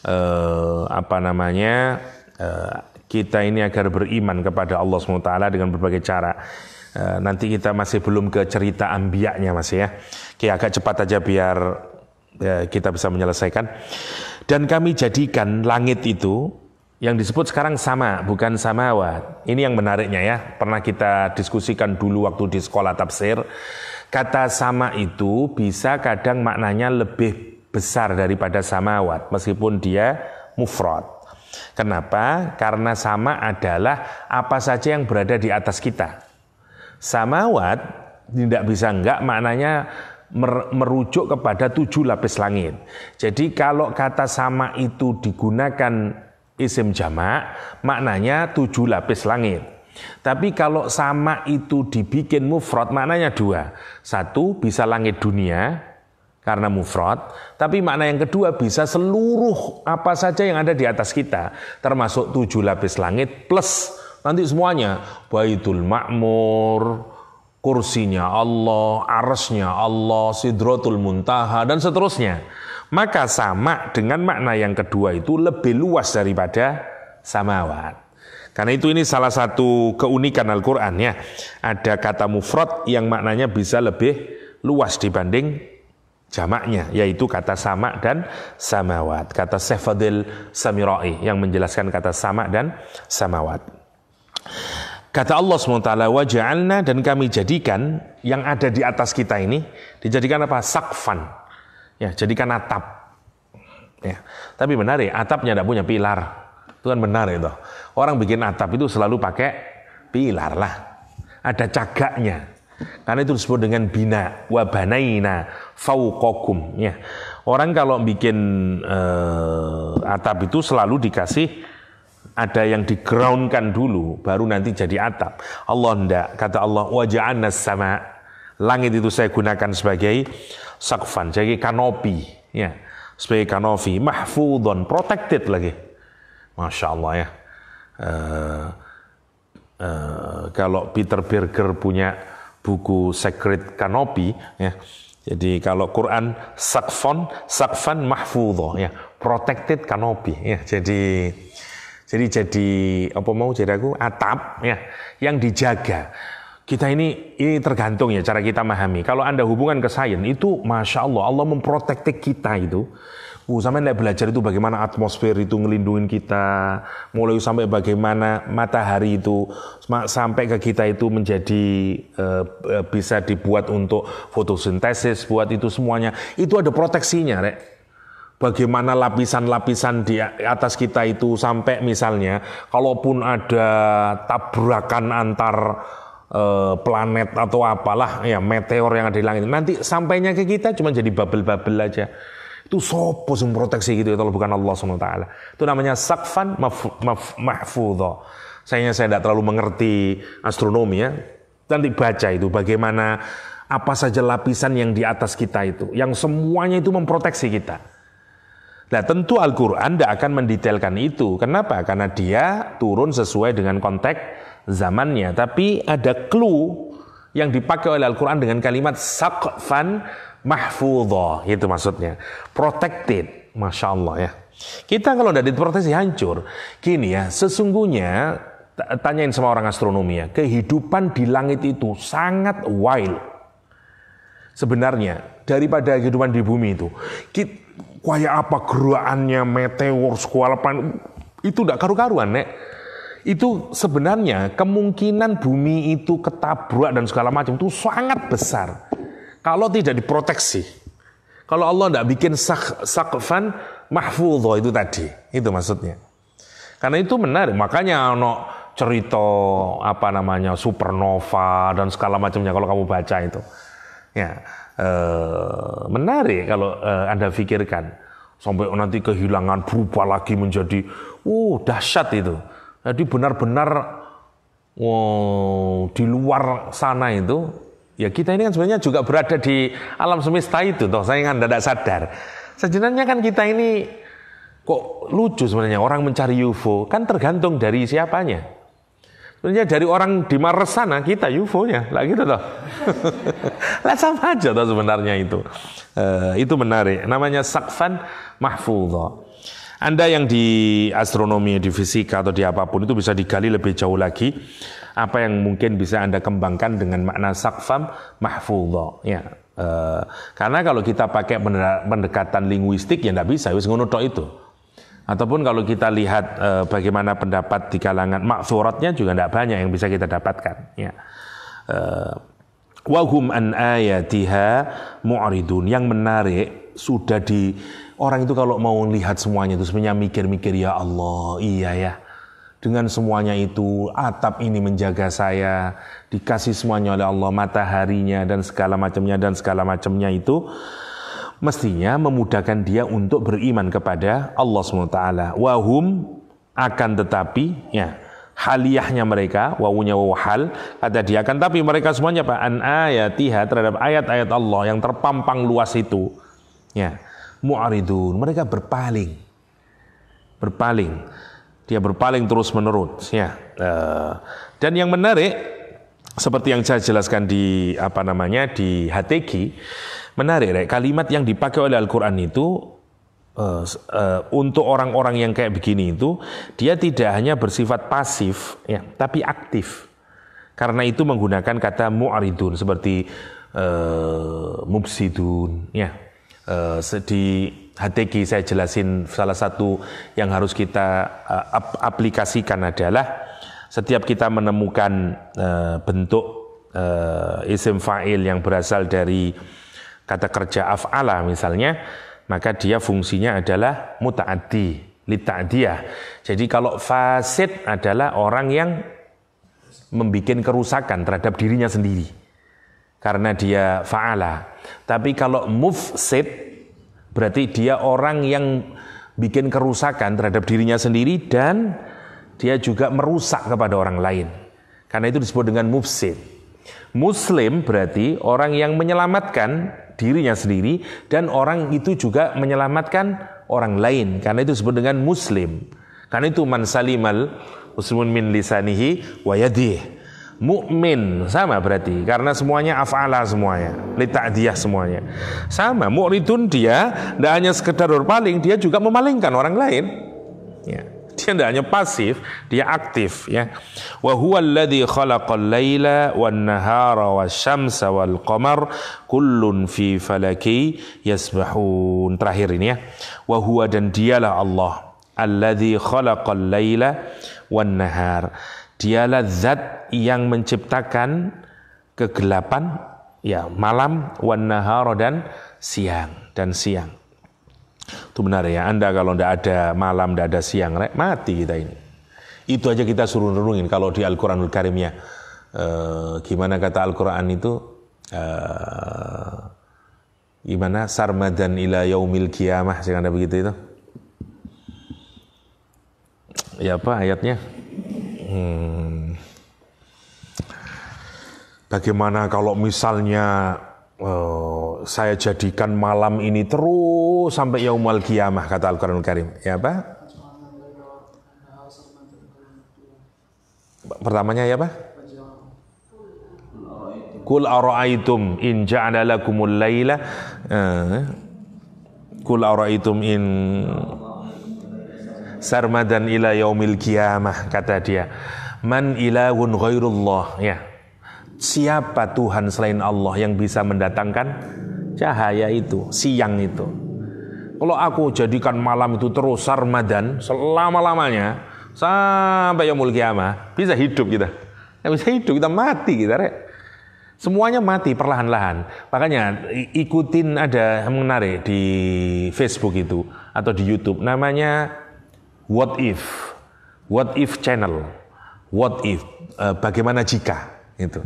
eh, apa namanya eh, kita ini agar beriman kepada Allah SWT dengan berbagai cara. Eh, nanti kita masih belum ke cerita ambiaknya masih ya. Oke agak cepat aja biar eh, kita bisa menyelesaikan. Dan kami jadikan langit itu yang disebut sekarang sama, bukan samawat. Ini yang menariknya ya. Pernah kita diskusikan dulu waktu di sekolah tafsir. Kata sama itu bisa kadang maknanya lebih besar daripada samawat meskipun dia mufrad. Kenapa? Karena sama adalah apa saja yang berada di atas kita. Samawat tidak bisa enggak maknanya merujuk kepada tujuh lapis langit. Jadi kalau kata sama itu digunakan isim jamak, maknanya tujuh lapis langit. Tapi kalau sama itu dibikin mufrad, maknanya dua. Satu, bisa langit dunia, karena mufrad, tapi makna yang kedua bisa seluruh apa saja yang ada di atas kita, termasuk tujuh lapis langit plus nanti semuanya, Baitul Makmur, kursinya Allah, arsnya Allah, sidratul muntaha, dan seterusnya. Maka sama dengan makna yang kedua itu lebih luas daripada samawat. Karena itu ini salah satu keunikan Al-Quran ya. Ada kata mufrad yang maknanya bisa lebih luas dibanding jamaknya. Yaitu kata sama dan samawat. Kata Sefadil Samirai yang menjelaskan kata sama dan samawat. Kata Allah SWT, waja'alna dan kami jadikan yang ada di atas kita ini, dijadikan apa? Sakfan. Ya, jadikan atap. Ya. Tapi benar ya, atapnya tidak punya pilar. Itu kan benar itu. Orang bikin atap itu selalu pakai pilar lah. Ada cagaknya. Karena itu disebut dengan bina wabanaina fauqakum ya. Orang kalau bikin uh, atap itu selalu dikasih ada yang digroundkan dulu baru nanti jadi atap. Allah ndak kata Allah waja'anna sama langit itu saya gunakan sebagai sakfan, jadi kanopi ya. Sebagai kanopi mahfudon protected lagi. Masya Allah ya. Uh, uh, kalau Peter Berger punya buku Secret Canopy ya. Jadi kalau Quran sakfon, sakfan mahfudho ya, protected canopy ya. Jadi jadi jadi apa mau jadi aku atap ya yang dijaga. Kita ini ini tergantung ya cara kita memahami. Kalau anda hubungan ke sains itu masya Allah Allah memprotektif kita itu. Uh, sampai tidak belajar itu bagaimana atmosfer itu ngelindungin kita, mulai sampai bagaimana matahari itu sampai ke kita itu menjadi uh, bisa dibuat untuk fotosintesis, buat itu semuanya. Itu ada proteksinya, rek bagaimana lapisan-lapisan di atas kita itu sampai misalnya kalaupun ada tabrakan antar uh, planet atau apalah ya meteor yang ada di langit nanti sampainya ke kita cuma jadi bubble-bubble aja. Itu sopo yang proteksi gitu kalau bukan Allah SWT itu namanya sakfan mahfudho. Sayangnya saya tidak terlalu mengerti astronomi ya. Nanti baca itu bagaimana apa saja lapisan yang di atas kita itu yang semuanya itu memproteksi kita Nah tentu Al-Quran tidak akan mendetailkan itu. Kenapa? Karena dia turun sesuai dengan konteks zamannya. Tapi ada clue yang dipakai oleh Al-Quran dengan kalimat sakfan mahfudho. Itu maksudnya. Protected. Masya Allah ya. Kita kalau tidak diproteksi hancur. Gini ya, sesungguhnya tanyain sama orang astronomi ya, kehidupan di langit itu sangat wild. Sebenarnya daripada kehidupan di bumi itu. Kita, kayak apa? Gerakannya meteor skualapan itu tidak karu-karuan nek. Itu sebenarnya kemungkinan bumi itu ketabrak dan segala macam itu sangat besar. Kalau tidak diproteksi. Kalau Allah tidak bikin sak sakfan mahfudho itu tadi. Itu maksudnya. Karena itu menarik. Makanya ono cerita apa namanya supernova dan segala macamnya kalau kamu baca itu. Ya Eh, menarik kalau uh, Anda pikirkan. Sampai nanti kehilangan berubah lagi menjadi, uh dahsyat itu. Jadi benar-benar wow, di luar sana itu, ya kita ini kan sebenarnya juga berada di alam semesta itu, toh saya kan tidak sadar. Sebenarnya kan kita ini kok lucu sebenarnya orang mencari UFO kan tergantung dari siapanya. Sebenarnya dari orang di Mars sana kita UFO-nya, lah gitu toh. lah sama aja toh sebenarnya itu. Uh, itu menarik. Namanya sakfan mahfudho. Anda yang di astronomi, di fisika atau di apa pun itu bisa digali lebih jauh lagi apa yang mungkin bisa Anda kembangkan dengan makna sakfam mahfudho. Ya. Uh, karena kalau kita pakai pendekatan linguistik ya tidak bisa, wis ngono itu. Ataupun kalau kita lihat e, bagaimana pendapat di kalangan maksuratnya juga tidak banyak yang bisa kita dapatkan. Ya. E, Wahum an ayatiha mu'ridun. Yang menarik sudah di orang itu kalau mau lihat semuanya itu sebenarnya mikir-mikir ya Allah, iya ya. Dengan semuanya itu atap ini menjaga saya, dikasih semuanya oleh Allah mataharinya dan segala macamnya dan segala macamnya itu mestinya memudahkan dia untuk beriman kepada Allah SWT. Wahum akan tetapi ya haliyahnya mereka wawunya wawhal kata dia akan tapi mereka semuanya pak an ayatiha terhadap ayat-ayat Allah yang terpampang luas itu. Ya mu'aridun mereka berpaling. Berpaling. Dia berpaling terus menerus ya. Uh, dan yang menarik seperti yang saya jelaskan di apa namanya di HTG Menarik, Rek. kalimat yang dipakai oleh Al-Quran itu uh, uh, untuk orang-orang yang kayak begini itu dia tidak hanya bersifat pasif, ya, tapi aktif. Karena itu menggunakan kata mu'aridun seperti uh, mubsidun, ya. Uh, di HTG saya jelasin salah satu yang harus kita uh, ap aplikasikan adalah setiap kita menemukan uh, bentuk uh, isim fa'il yang berasal dari kata kerja af'ala misalnya, maka dia fungsinya adalah muta'addi, lita'diyah. Jadi kalau fasid adalah orang yang membuat kerusakan terhadap dirinya sendiri. Karena dia fa'ala. Tapi kalau mufsid, berarti dia orang yang bikin kerusakan terhadap dirinya sendiri dan dia juga merusak kepada orang lain. Karena itu disebut dengan mufsid. Muslim berarti orang yang menyelamatkan dirinya sendiri dan orang itu juga menyelamatkan orang lain. Karena itu disebut dengan muslim. Karena itu man salimal muslimun min lisanihi wa yadih mukmin sama berarti. Karena semuanya afala semuanya. Lita'diyah semuanya. Sama mu'ridun dia tidak hanya sekedar berpaling dia juga memalingkan orang lain. Ya dia tidak hanya pasif, dia aktif ya. Wa huwa alladhi khalaqal laila wan nahara wasyamsa wal qamar kullun fi falaki yasbahun. Terakhir ini ya. Wa huwa dan dialah Allah alladhi khalaqal laila wan nahar. Dialah zat yang menciptakan kegelapan ya malam wan nahara dan siang dan siang. Itu benar ya, Anda kalau tidak ada malam, tidak ada siang, rek, mati kita ini. Itu aja kita suruh renungin kalau di Al-Quranul Karim ya. E, gimana kata Al-Quran itu? E, gimana? Sarmadan ila yaumil kiamah, ada begitu itu? Ya apa ayatnya? Hmm. Bagaimana kalau misalnya Oh, saya jadikan malam ini terus sampai yaumal kiamah kata Al-Qur'anul Karim. Ya apa? Pertamanya ya apa? Kul ara'aitum in ja'ala lakumul laila eh, Kul ara'aitum in sarmadan ila yaumil kiamah kata dia. Man ilahun ghairullah ya Siapa Tuhan selain Allah yang bisa mendatangkan cahaya itu, siang itu? Kalau aku jadikan malam itu terus sarmadan selama-lamanya sampai yaumul kiamah, bisa hidup kita. Ya bisa hidup, kita mati kita, rek. Semuanya mati perlahan-lahan. Makanya ikutin ada yang menarik di Facebook itu atau di YouTube namanya What If. What If Channel. What If. Uh, bagaimana jika itu.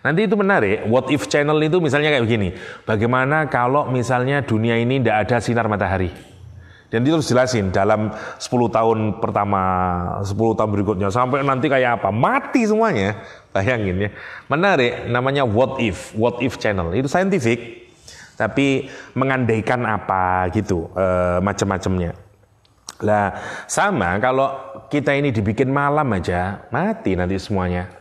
Nanti itu menarik, what if channel itu misalnya kayak begini. Bagaimana kalau misalnya dunia ini tidak ada sinar matahari? Dan itu harus jelasin dalam 10 tahun pertama, 10 tahun berikutnya sampai nanti kayak apa? Mati semuanya. Bayangin ya. Menarik namanya what if, what if channel. Itu saintifik tapi mengandaikan apa gitu e, macam-macamnya. Lah sama kalau kita ini dibikin malam aja mati nanti semuanya.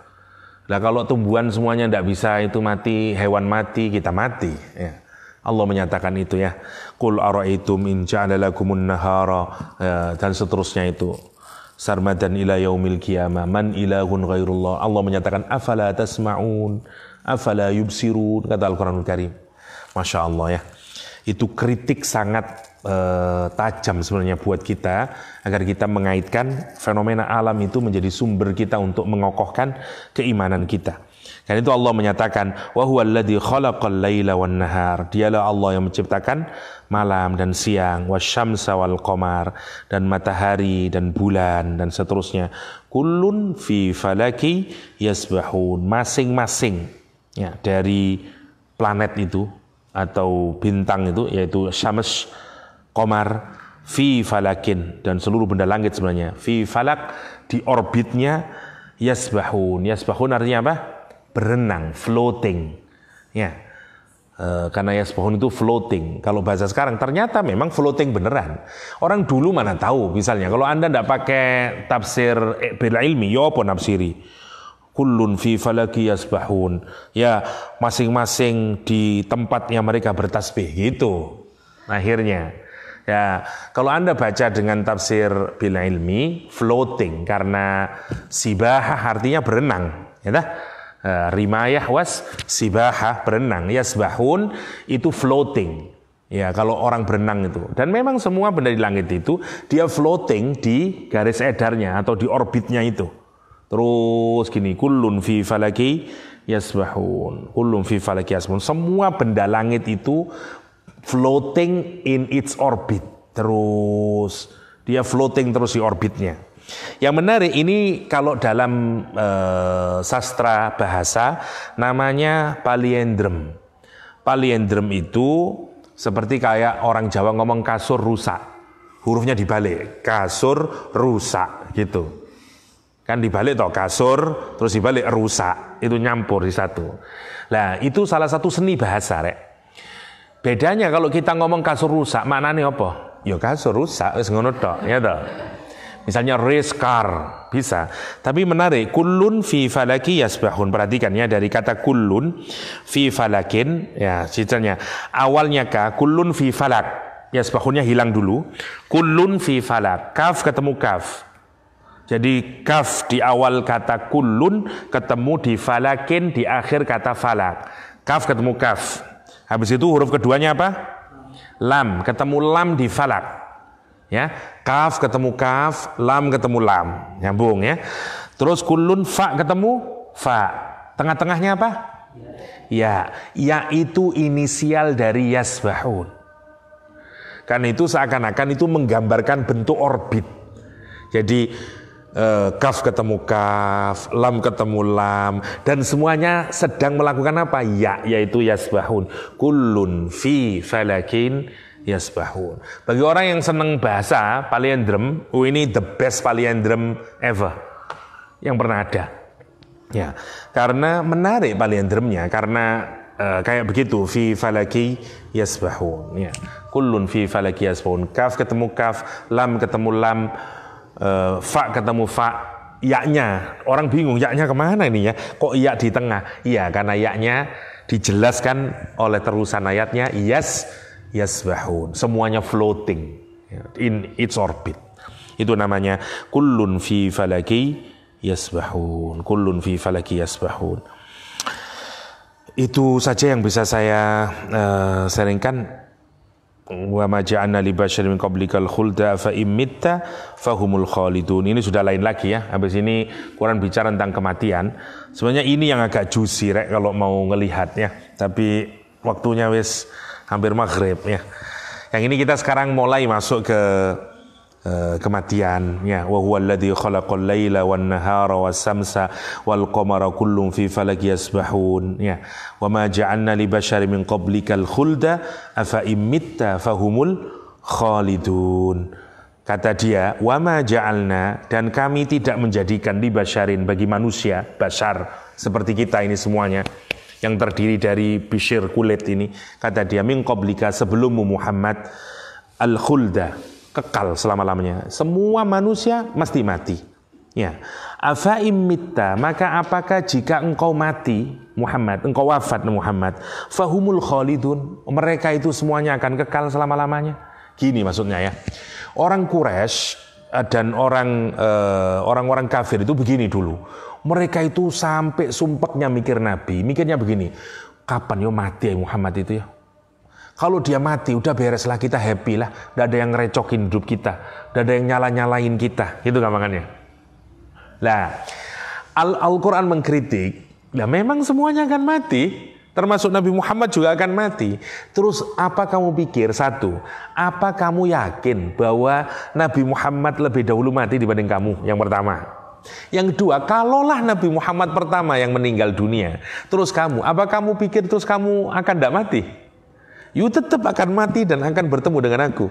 Nah kalau tumbuhan semuanya tidak bisa itu mati, hewan mati, kita mati. Ya. Allah menyatakan itu ya. Qul ara'aitum in ja'ala lakumun nahara ya, dan seterusnya itu. Sarmadan ila yaumil qiyamah man ilahun ghairullah. Allah menyatakan afala tasma'un afala yubsirun kata Al-Qur'anul Karim. Masya Allah ya. Itu kritik sangat eh, tajam sebenarnya buat kita agar kita mengaitkan fenomena alam itu menjadi sumber kita untuk mengokohkan keimanan kita. Dan itu Allah menyatakan, wa huwallazi khalaqal laila wan nahar. Dialah Allah yang menciptakan malam dan siang, wasyamsa wal qamar dan matahari dan bulan dan seterusnya. Kullun fi falaki yasbahun. Masing-masing ya dari planet itu atau bintang itu yaitu syams, qamar, fi falakin dan seluruh benda langit sebenarnya. Fi falak di orbitnya yasbahun. Yasbahun artinya apa? berenang, floating. Ya. E, karena yasbahun itu floating. Kalau bahasa sekarang ternyata memang floating beneran. Orang dulu mana tahu misalnya kalau Anda tidak pakai tafsir bela ilmi, ya apa nafsiri? Kullun fi falaki yasbahun. Ya, masing-masing di tempatnya mereka bertasbih gitu. Akhirnya Ya, kalau Anda baca dengan tafsir bila ilmi, floating karena sibah artinya berenang, ya dah? Uh, rimayah was sibahah berenang yasbahun itu floating. Ya kalau orang berenang itu. Dan memang semua benda di langit itu dia floating di garis edarnya atau di orbitnya itu. Terus gini kullun fi falaki yasbahun kullun fi falaki yasbahun. Semua benda langit itu floating in its orbit terus dia floating terus di orbitnya yang menarik ini kalau dalam uh, sastra bahasa namanya paliendrem. Paliendrem itu seperti kayak orang Jawa ngomong kasur rusak. Hurufnya dibalik, kasur rusak gitu. Kan dibalik toh kasur, terus dibalik rusak, itu nyampur di satu. Nah itu salah satu seni bahasa rek. Bedanya kalau kita ngomong kasur rusak, maknanya apa? Ya kasur rusak, wis ngono ya toh. Misalnya race car, bisa. Tapi menarik, kullun fi falaki yasbahun. Perhatikan ya dari kata kullun fi falakin, ya citanya. Awalnya ka, kullun fi falak. Yasbahunnya hilang dulu. Kullun fi falak. Kaf ketemu kaf. Jadi kaf di awal kata kullun ketemu di falakin di akhir kata falak. Kaf ketemu kaf. Habis itu huruf keduanya apa? Lam. Ketemu lam di falak. Ya. Kaf ketemu kaf lam ketemu lam. Nyambung ya. Terus kulun fa ketemu fa. Tengah-tengahnya apa? Ya. Ya itu inisial dari yasbahun. Kan itu seakan-akan itu menggambarkan bentuk orbit. Jadi eh, kaf ketemu kaf, lam ketemu lam, dan semuanya sedang melakukan apa? Ya, yaitu yasbahun. Kullun fi falakin yasbahun. Bagi orang yang senang bahasa, palindrom, oh ini the best palindrom ever yang pernah ada. Ya, karena menarik palindromnya karena uh, kayak begitu fi falaki yasbahun ya. Kullun fi falaki yasbahun. Kaf ketemu kaf, lam ketemu lam, uh, fa ketemu fa, yaknya orang bingung yaknya ke mana ini ya kok iya di tengah iya karena yaknya dijelaskan oleh terusan ayatnya yes yasbahun. Semuanya floating in its orbit. Itu namanya kullun fi falaki yasbahun. Kullun fi falaki yasbahun. Itu saja yang bisa saya uh, sharingkan wa ma ja'alna li basyarin min qablikal khulda fa fahumul khalidun. Ini sudah lain lagi ya. Habis ini Quran bicara tentang kematian. Sebenarnya ini yang agak juicy rek kalau mau ngelihat ya. Tapi waktunya wis hampir maghrib ya. Yang ini kita sekarang mulai masuk ke kematian ya wa huwa alladhi khalaqal laila wan nahara was samsa wal qamara kullun fi falaki yasbahun. Ya. Wa ma ja'alna li bashari min qablikal khulda afa imitta fahumul khalidun. Kata dia wa ma ja'alna dan kami tidak menjadikan li basharin bagi manusia bashar seperti kita ini semuanya yang terdiri dari bishir kulit ini. Kata dia min qablika sebelummu Muhammad al khulda kekal selama-lamanya semua manusia mesti mati Ya, afa imitta maka apakah jika engkau mati Muhammad, engkau wafat Muhammad, fahumul khalidun, mereka itu semuanya akan kekal selama-lamanya. Gini maksudnya ya. Orang Quraisy eh, dan orang uh, orang-orang kafir itu begini dulu. Mereka itu sampai sumpeknya mikir Nabi, mikirnya begini, kapan yo mati ya Muhammad itu ya? Kalau dia mati, udah beres lah kita happy lah. Tidak ada yang ngerecokin hidup kita. Tidak ada yang nyala-nyalain kita. Gitu gampangannya. Nah, Al-Quran Al mengkritik, ya memang semuanya akan mati, termasuk Nabi Muhammad juga akan mati. Terus apa kamu pikir? Satu, apa kamu yakin bahwa Nabi Muhammad lebih dahulu mati dibanding kamu? Yang pertama. Yang kedua, kalaulah Nabi Muhammad pertama yang meninggal dunia, terus kamu, apa kamu pikir terus kamu akan tidak mati? You tetap akan mati dan akan bertemu dengan aku.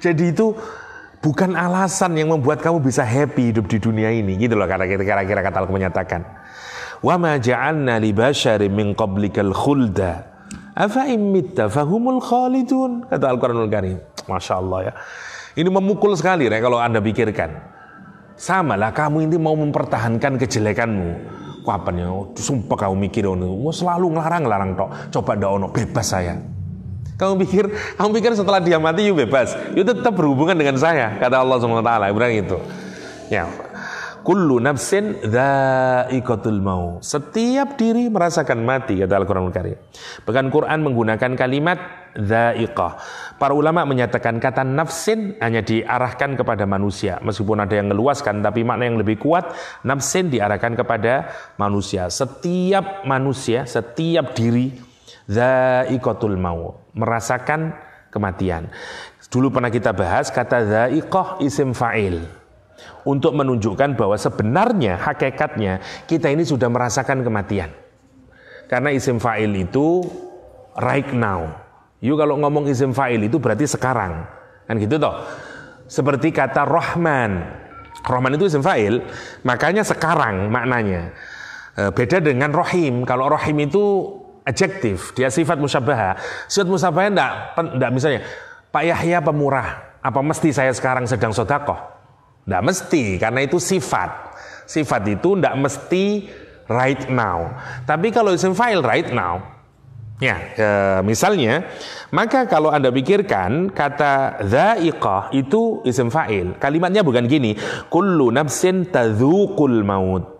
Jadi itu bukan alasan yang membuat kamu bisa happy hidup di dunia ini. Gitu loh kira kira kata Allah menyatakan. Wa ma ja'alna li basharin min qablikal khulda. Afa imitta fahumul khalidun kata Al-Qur'anul Karim. Masya Allah ya. Ini memukul sekali ya kalau anda pikirkan. Sama lah kamu ini mau mempertahankan kejelekanmu. Kapan ya? Sumpah kamu mikir ono selalu ngelarang-larang tok. Coba ndak ono. Bebas saya kamu pikir, kamu pikir setelah dia mati, you bebas. You tetap berhubungan dengan saya, kata Allah SWT. Ibrahim itu. Ya. Kullu nafsin dha'iqatul mau. Setiap diri merasakan mati, kata Al-Quran Karim. Bahkan Quran menggunakan kalimat dha'iqah. Para ulama menyatakan kata nafsin hanya diarahkan kepada manusia. Meskipun ada yang meluaskan, tapi makna yang lebih kuat, nafsin diarahkan kepada manusia. Setiap manusia, setiap diri Za'iqatul maut, merasakan kematian. Dulu pernah kita bahas kata za'iqah isim fa'il. Untuk menunjukkan bahwa sebenarnya hakikatnya kita ini sudah merasakan kematian. Karena isim fa'il itu right now. You kalau ngomong isim fa'il itu berarti sekarang. Kan gitu toh. Seperti kata Rahman. Rahman itu isim fa'il, makanya sekarang maknanya. Eh, beda dengan Rohim. Kalau Rohim itu adjektif, dia sifat musyabbah. Sifat musyabbah enggak, enggak misalnya, Pak Yahya pemurah, apa mesti saya sekarang sedang sodakoh? Enggak mesti, karena itu sifat. Sifat itu enggak mesti right now. Tapi kalau isim file right now, ya e, misalnya, maka kalau anda pikirkan kata dha'iqah itu isim fa'il. Kalimatnya bukan gini, kullu nafsin tadzuqul maut.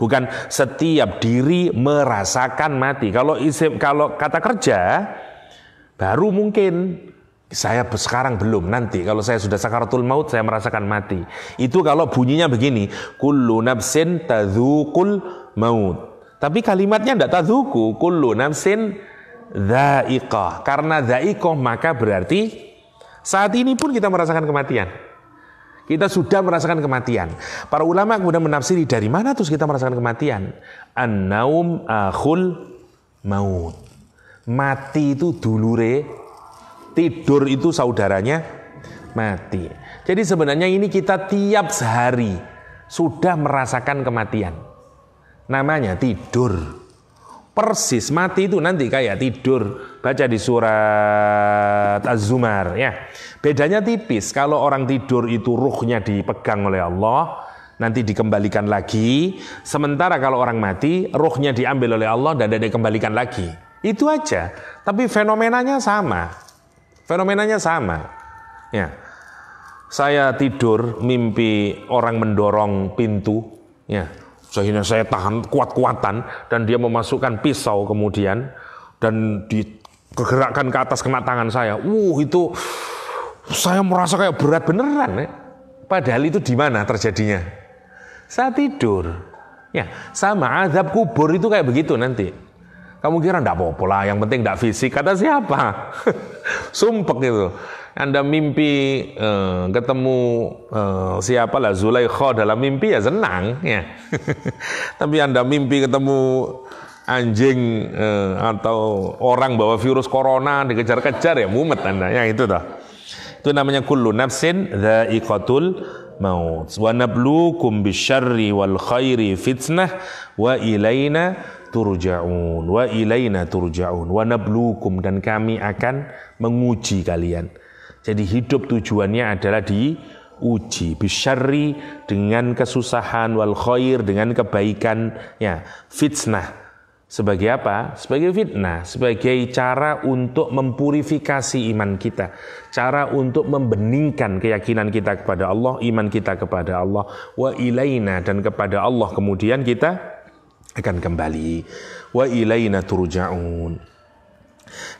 Bukan setiap diri merasakan mati. Kalau isim, kalau kata kerja baru mungkin saya sekarang belum nanti kalau saya sudah sakaratul maut saya merasakan mati. Itu kalau bunyinya begini, kullu nafsin tadzukul maut. Tapi kalimatnya tidak tadzuku, kullu nafsin dha'iqah. Karena dha'iqah maka berarti saat ini pun kita merasakan kematian. Kita sudah merasakan kematian. Para ulama kemudian menafsiri dari mana terus kita merasakan kematian? An-naum akhul maut. Mati itu dulure, tidur itu saudaranya mati. Jadi sebenarnya ini kita tiap sehari sudah merasakan kematian. Namanya tidur. Persis mati itu nanti kayak tidur. Baca di surat Az-Zumar ya. Bedanya tipis. Kalau orang tidur itu ruhnya dipegang oleh Allah, nanti dikembalikan lagi. Sementara kalau orang mati, ruhnya diambil oleh Allah dan tidak dikembalikan lagi. Itu aja. Tapi fenomenanya sama. Fenomenanya sama. Ya. Saya tidur mimpi orang mendorong pintu, ya sehingga saya tahan kuat-kuatan dan dia memasukkan pisau kemudian dan digerakkan ke atas kena tangan saya. Uh itu saya merasa kayak berat beneran ya. Padahal itu di mana terjadinya? Saya tidur. Ya, sama azab kubur itu kayak begitu nanti. Kamu kira enggak apa-apa lah, yang penting enggak fisik. Kata siapa? Sumpek itu. Anda mimpi uh, ketemu uh, siapa lah Zulaikha dalam mimpi ya senang ya. Tapi Anda mimpi ketemu anjing uh, atau orang bawa virus corona dikejar-kejar ya mumet Anda. Ya itu dah. Itu namanya kullu nafsin dha'iqatul maut. Wa nabluukum bisyarri wal khairi fitnah wa ilaina turja'un. Wa ilaina turja'un. Wa nabluukum dan kami akan menguji kalian. Jadi hidup tujuannya adalah di uji bisyarri dengan kesusahan wal khair dengan kebaikan ya fitnah sebagai apa? Sebagai fitnah, sebagai cara untuk mempurifikasi iman kita, cara untuk membeningkan keyakinan kita kepada Allah, iman kita kepada Allah, wa ilaina dan kepada Allah kemudian kita akan kembali. Wa ilaina turja'un.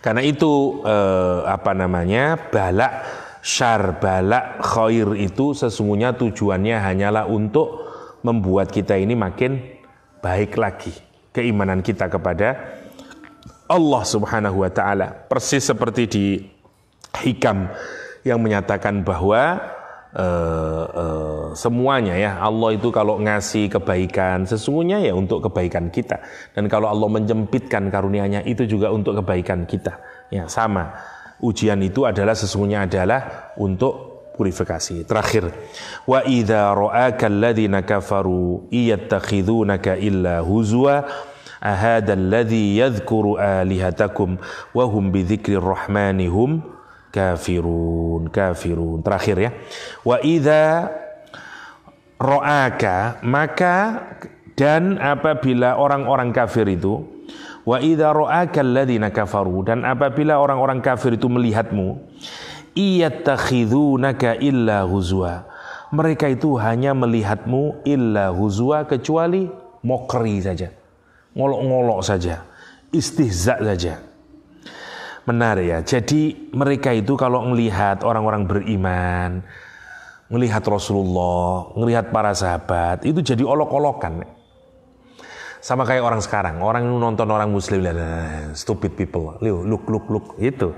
Karena itu eh, apa namanya? balak syar, balak khair itu sesungguhnya tujuannya hanyalah untuk membuat kita ini makin baik lagi keimanan kita kepada Allah Subhanahu wa taala. Persis seperti di hikam yang menyatakan bahwa uh, uh, semuanya ya Allah itu kalau ngasih kebaikan sesungguhnya ya untuk kebaikan kita dan kalau Allah menjempitkan karunia-Nya itu juga untuk kebaikan kita. Ya, sama. Ujian itu adalah sesungguhnya adalah untuk purifikasi. Terakhir, wa idza ra'aka alladziina kafaru iyattakhidunaka illa huzwa ahada alladzi yadhkuru alihatakum wa hum bi dzikrir rahmani hum kafirun kafirun. Terakhir ya. Wa idza ra'aka maka dan apabila orang-orang kafir itu Wa idza ra'aka alladziina kafaru dan apabila orang-orang kafir itu melihatmu iyattakhidunaka illa huzwa. Mereka itu hanya melihatmu illa huzwa kecuali mokri saja. Ngolok-ngolok saja. Istihza saja. Menarik ya. Jadi mereka itu kalau melihat orang-orang beriman, melihat Rasulullah, melihat para sahabat, itu jadi olok-olokan. Sama kayak orang sekarang, orang nonton orang muslim lihat stupid people, look look look gitu.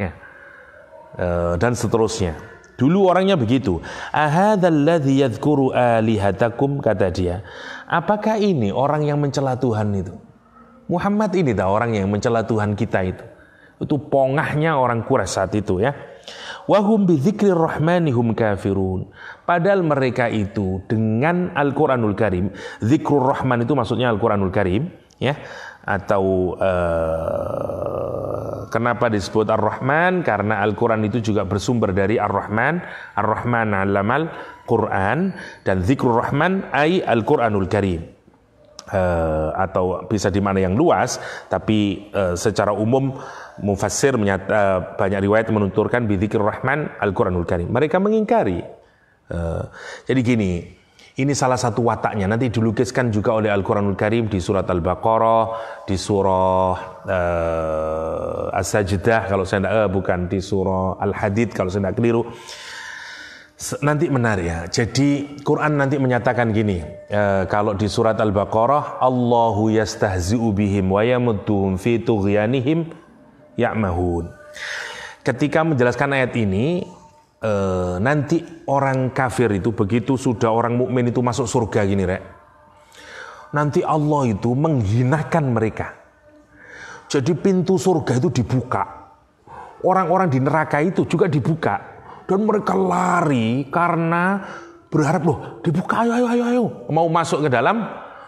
Ya. Eh, dan seterusnya. Dulu orangnya begitu. Alihatakum kata dia. Apakah ini orang yang mencela Tuhan itu? Muhammad ini dah orang yang mencela Tuhan kita itu. Itu pongahnya orang Quraisy saat itu ya. Wahum bidzikri rahmanihum kafirun. Padahal mereka itu dengan Al-Quranul Karim, zikrul rahman itu maksudnya Al-Quranul Karim, ya, atau uh, kenapa disebut Ar-Rahman? Karena Al-Quran itu juga bersumber dari Ar-Rahman, Ar-Rahman alamal Quran dan zikrul rahman ay Al-Quranul Karim. Uh, atau bisa di mana yang luas, tapi uh, secara umum mufassir menyata, banyak riwayat menuturkan bidzikir rahman Al-Quranul Karim. Mereka mengingkari Uh, jadi gini, ini salah satu wataknya. Nanti dilukiskan juga oleh Al-Quranul Karim di surat Al-Baqarah, di surah uh, As-Sajdah kalau saya tidak, uh, bukan di surah Al-Hadid kalau saya tidak keliru. Nanti menarik ya. Jadi Quran nanti menyatakan gini, uh, kalau di surat Al-Baqarah, Allahu yastahzi'u bihim wa yamudduhum fi tughyanihim ya'mahun. Ketika menjelaskan ayat ini, e, nanti orang kafir itu begitu sudah orang mukmin itu masuk surga gini rek. Nanti Allah itu menghinakan mereka. Jadi pintu surga itu dibuka. Orang-orang di neraka itu juga dibuka. Dan mereka lari karena berharap loh dibuka ayo ayo ayo ayo. Mau masuk ke dalam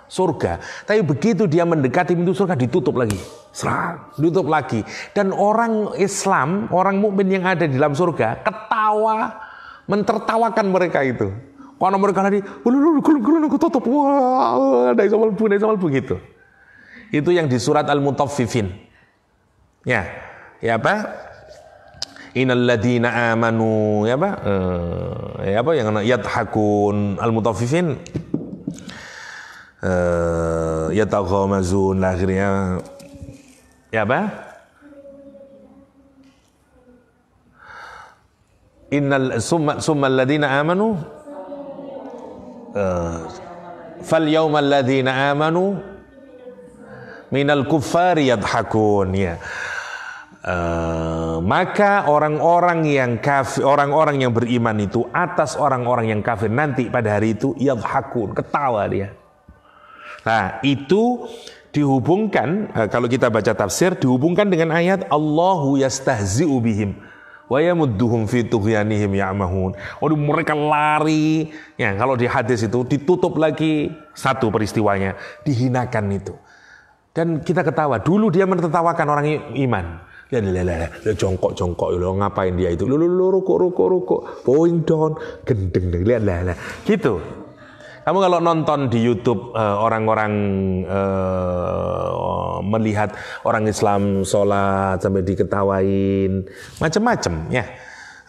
surga. Tapi begitu dia mendekati pintu surga ditutup lagi. Serang, ditutup lagi. Dan orang Islam, orang mukmin yang ada di dalam surga ketawa, mentertawakan mereka itu. Karena mereka gulung aku tutup. Wah, begitu. Itu yang di surat Al-Mutaffifin. Ya, ya apa? Innalladzina amanu ya apa? Uh, ya apa yang yadhakun al-mutaffifin uh, yataghamazun akhirnya ya apa? Innal summa summa alladhina amanu uh, fal yawma alladhina amanu minal kuffari yadhakun ya. Uh, maka orang-orang yang kafir, orang-orang yang beriman itu atas orang-orang yang kafir nanti pada hari itu yadhakun, ketawa dia. Nah, itu dihubungkan eh, kalau kita baca tafsir dihubungkan dengan ayat Allahu yastahzi'u bihim wa yamudduhum fi tughyanihim ya'mahun. Oh, mereka lari. Ya, kalau di hadis itu ditutup lagi satu peristiwanya, dihinakan itu. Dan kita ketawa, dulu dia menertawakan orang iman. Ya, lah, lah, lah, jongkok jongkok lo ngapain dia itu? Lo lo rukuk rukuk rukuk, bowing down, gendeng deng, lihat lah lah. Gitu. Kamu kalau nonton di YouTube uh, orang-orang uh, melihat orang Islam sholat sampai diketawain, macam-macam ya.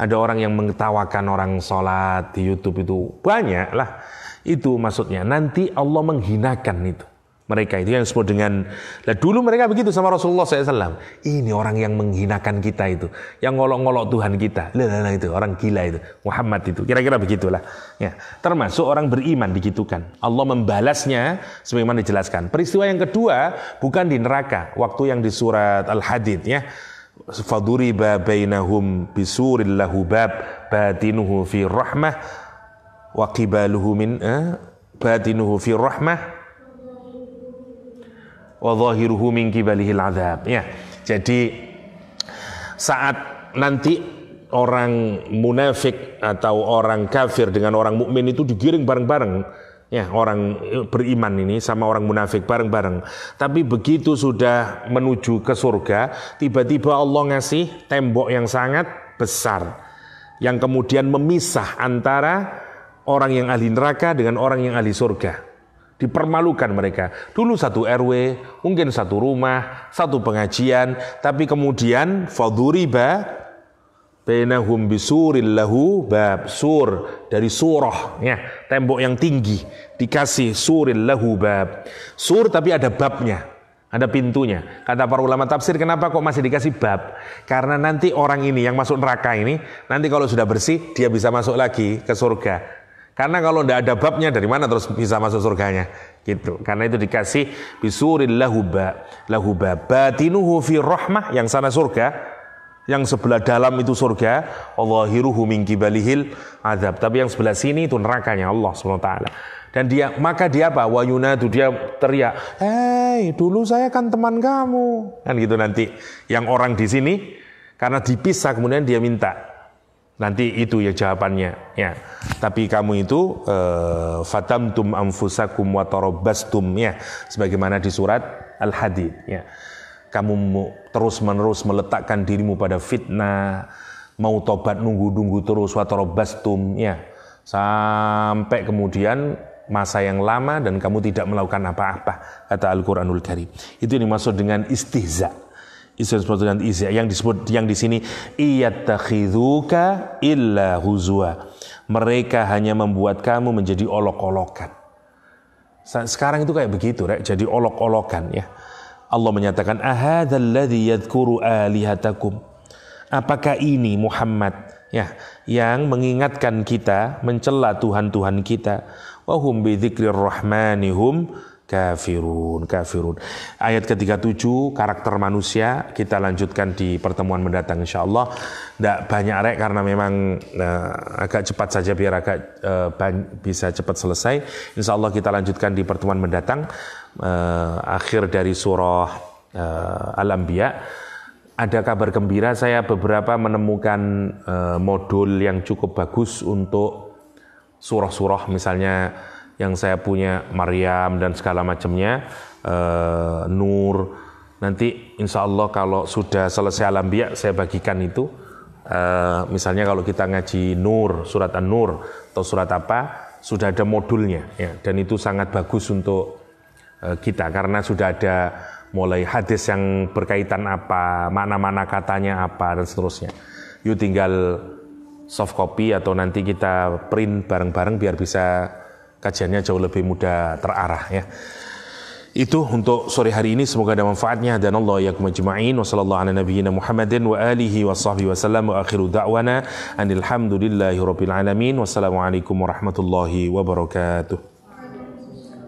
Ada orang yang mengetawakan orang sholat di YouTube itu banyak lah. Itu maksudnya nanti Allah menghinakan itu mereka. Itu yang disebut dengan lah dulu mereka begitu sama Rasulullah SAW ini orang yang menghinakan kita itu yang ngolok-ngolok Tuhan kita. Lah, lah, itu orang gila itu Muhammad itu. Kira-kira begitulah ya. Termasuk orang beriman digitukan. Allah membalasnya sebagaimana dijelaskan. Peristiwa yang kedua bukan di neraka waktu yang di surat Al-Hadid ya. Faduriba bainahum bisuril lahu bab batinuhu fi rahmah wa qibaluhu min eh, batinuhu fi rahmah wa dhahiruhu min kibalihil. Ya. Jadi saat nanti orang munafik atau orang kafir dengan orang mukmin itu digiring bareng-bareng ya orang beriman ini sama orang munafik bareng-bareng tapi begitu sudah menuju ke surga tiba-tiba Allah ngasih tembok yang sangat besar yang kemudian memisah antara orang yang ahli neraka dengan orang yang ahli surga Dipermalukan mereka. Dulu satu RW, mungkin satu rumah, satu pengajian, tapi kemudian faduriba bainahum bisuril lahu bab sur dari surah ya tembok yang tinggi dikasih suril lahu bab. Sur tapi ada babnya ada pintunya. Kata para ulama tafsir kenapa kok masih dikasih bab? Karena nanti orang ini yang masuk neraka ini nanti kalau sudah bersih dia bisa masuk lagi ke surga karena kalau tidak ada babnya dari mana terus bisa masuk surganya? Gitu. Karena itu dikasih bisuril lahuba lahuba batinuhu fi rahmah yang sana surga, yang sebelah dalam itu surga, Allahiruhu min kibalihil azab. Tapi yang sebelah sini itu nerakanya Allah SWT. Dan dia maka dia apa? Wayuna itu dia teriak, "Hei, dulu saya kan teman kamu." Kan gitu nanti. Yang orang di sini karena dipisah kemudian dia minta Nanti itu ya jawabannya. Ya. Tapi kamu itu uh, fatamtum anfusakum wa tarabastum ya sebagaimana di surat Al-Hadid ya. Kamu terus-menerus meletakkan dirimu pada fitnah, mau tobat nunggu-nunggu terus wa tarabastum ya. Sampai kemudian masa yang lama dan kamu tidak melakukan apa-apa kata Al-Qur'anul Karim. Itu yang dimaksud dengan istihza' isim disebut dengan izya yang disebut yang di sini iyattakhidhuka illa huzwa. Mereka hanya membuat kamu menjadi olok-olokan. Sekarang itu kayak begitu rek. Jadi olok-olokan ya. Allah menyatakan ahadzalladzi yadhkuru alihatakum. Apakah ini Muhammad ya yang mengingatkan kita mencela Tuhan-Tuhan kita? Wahum bi dzikrir rahmanihum kafirun kafirun. Ayat ke-37 karakter manusia. Kita lanjutkan di pertemuan mendatang insyaallah. Tidak banyak rek karena memang uh, agak cepat saja biar agak uh, bisa cepat selesai. Insyaallah kita lanjutkan di pertemuan mendatang uh, akhir dari surah uh, Al-Anbiya. Ada kabar gembira? Saya beberapa menemukan uh, modul yang cukup bagus untuk surah-surah. Misalnya yang saya punya Maryam dan segala macamnya uh, Nur. Nanti insya Allah kalau sudah selesai alambiya saya bagikan itu. Uh, misalnya kalau kita ngaji Nur surat An-Nur atau surat apa sudah ada modulnya ya. Dan itu sangat bagus untuk uh, kita karena sudah ada mulai hadis yang berkaitan apa mana-mana katanya apa dan seterusnya. Yuk tinggal soft copy atau nanti kita print bareng-bareng biar bisa kajiannya jauh lebih mudah terarah ya. Itu untuk sore hari ini semoga ada manfaatnya dan Allah ya kumajma'in wa sallallahu ala nabiyyina Muhammadin wa alihi wa sahbihi wa sallam wa akhiru da'wana anil hamdulillahi alamin wassalamu alaikum warahmatullahi wabarakatuh.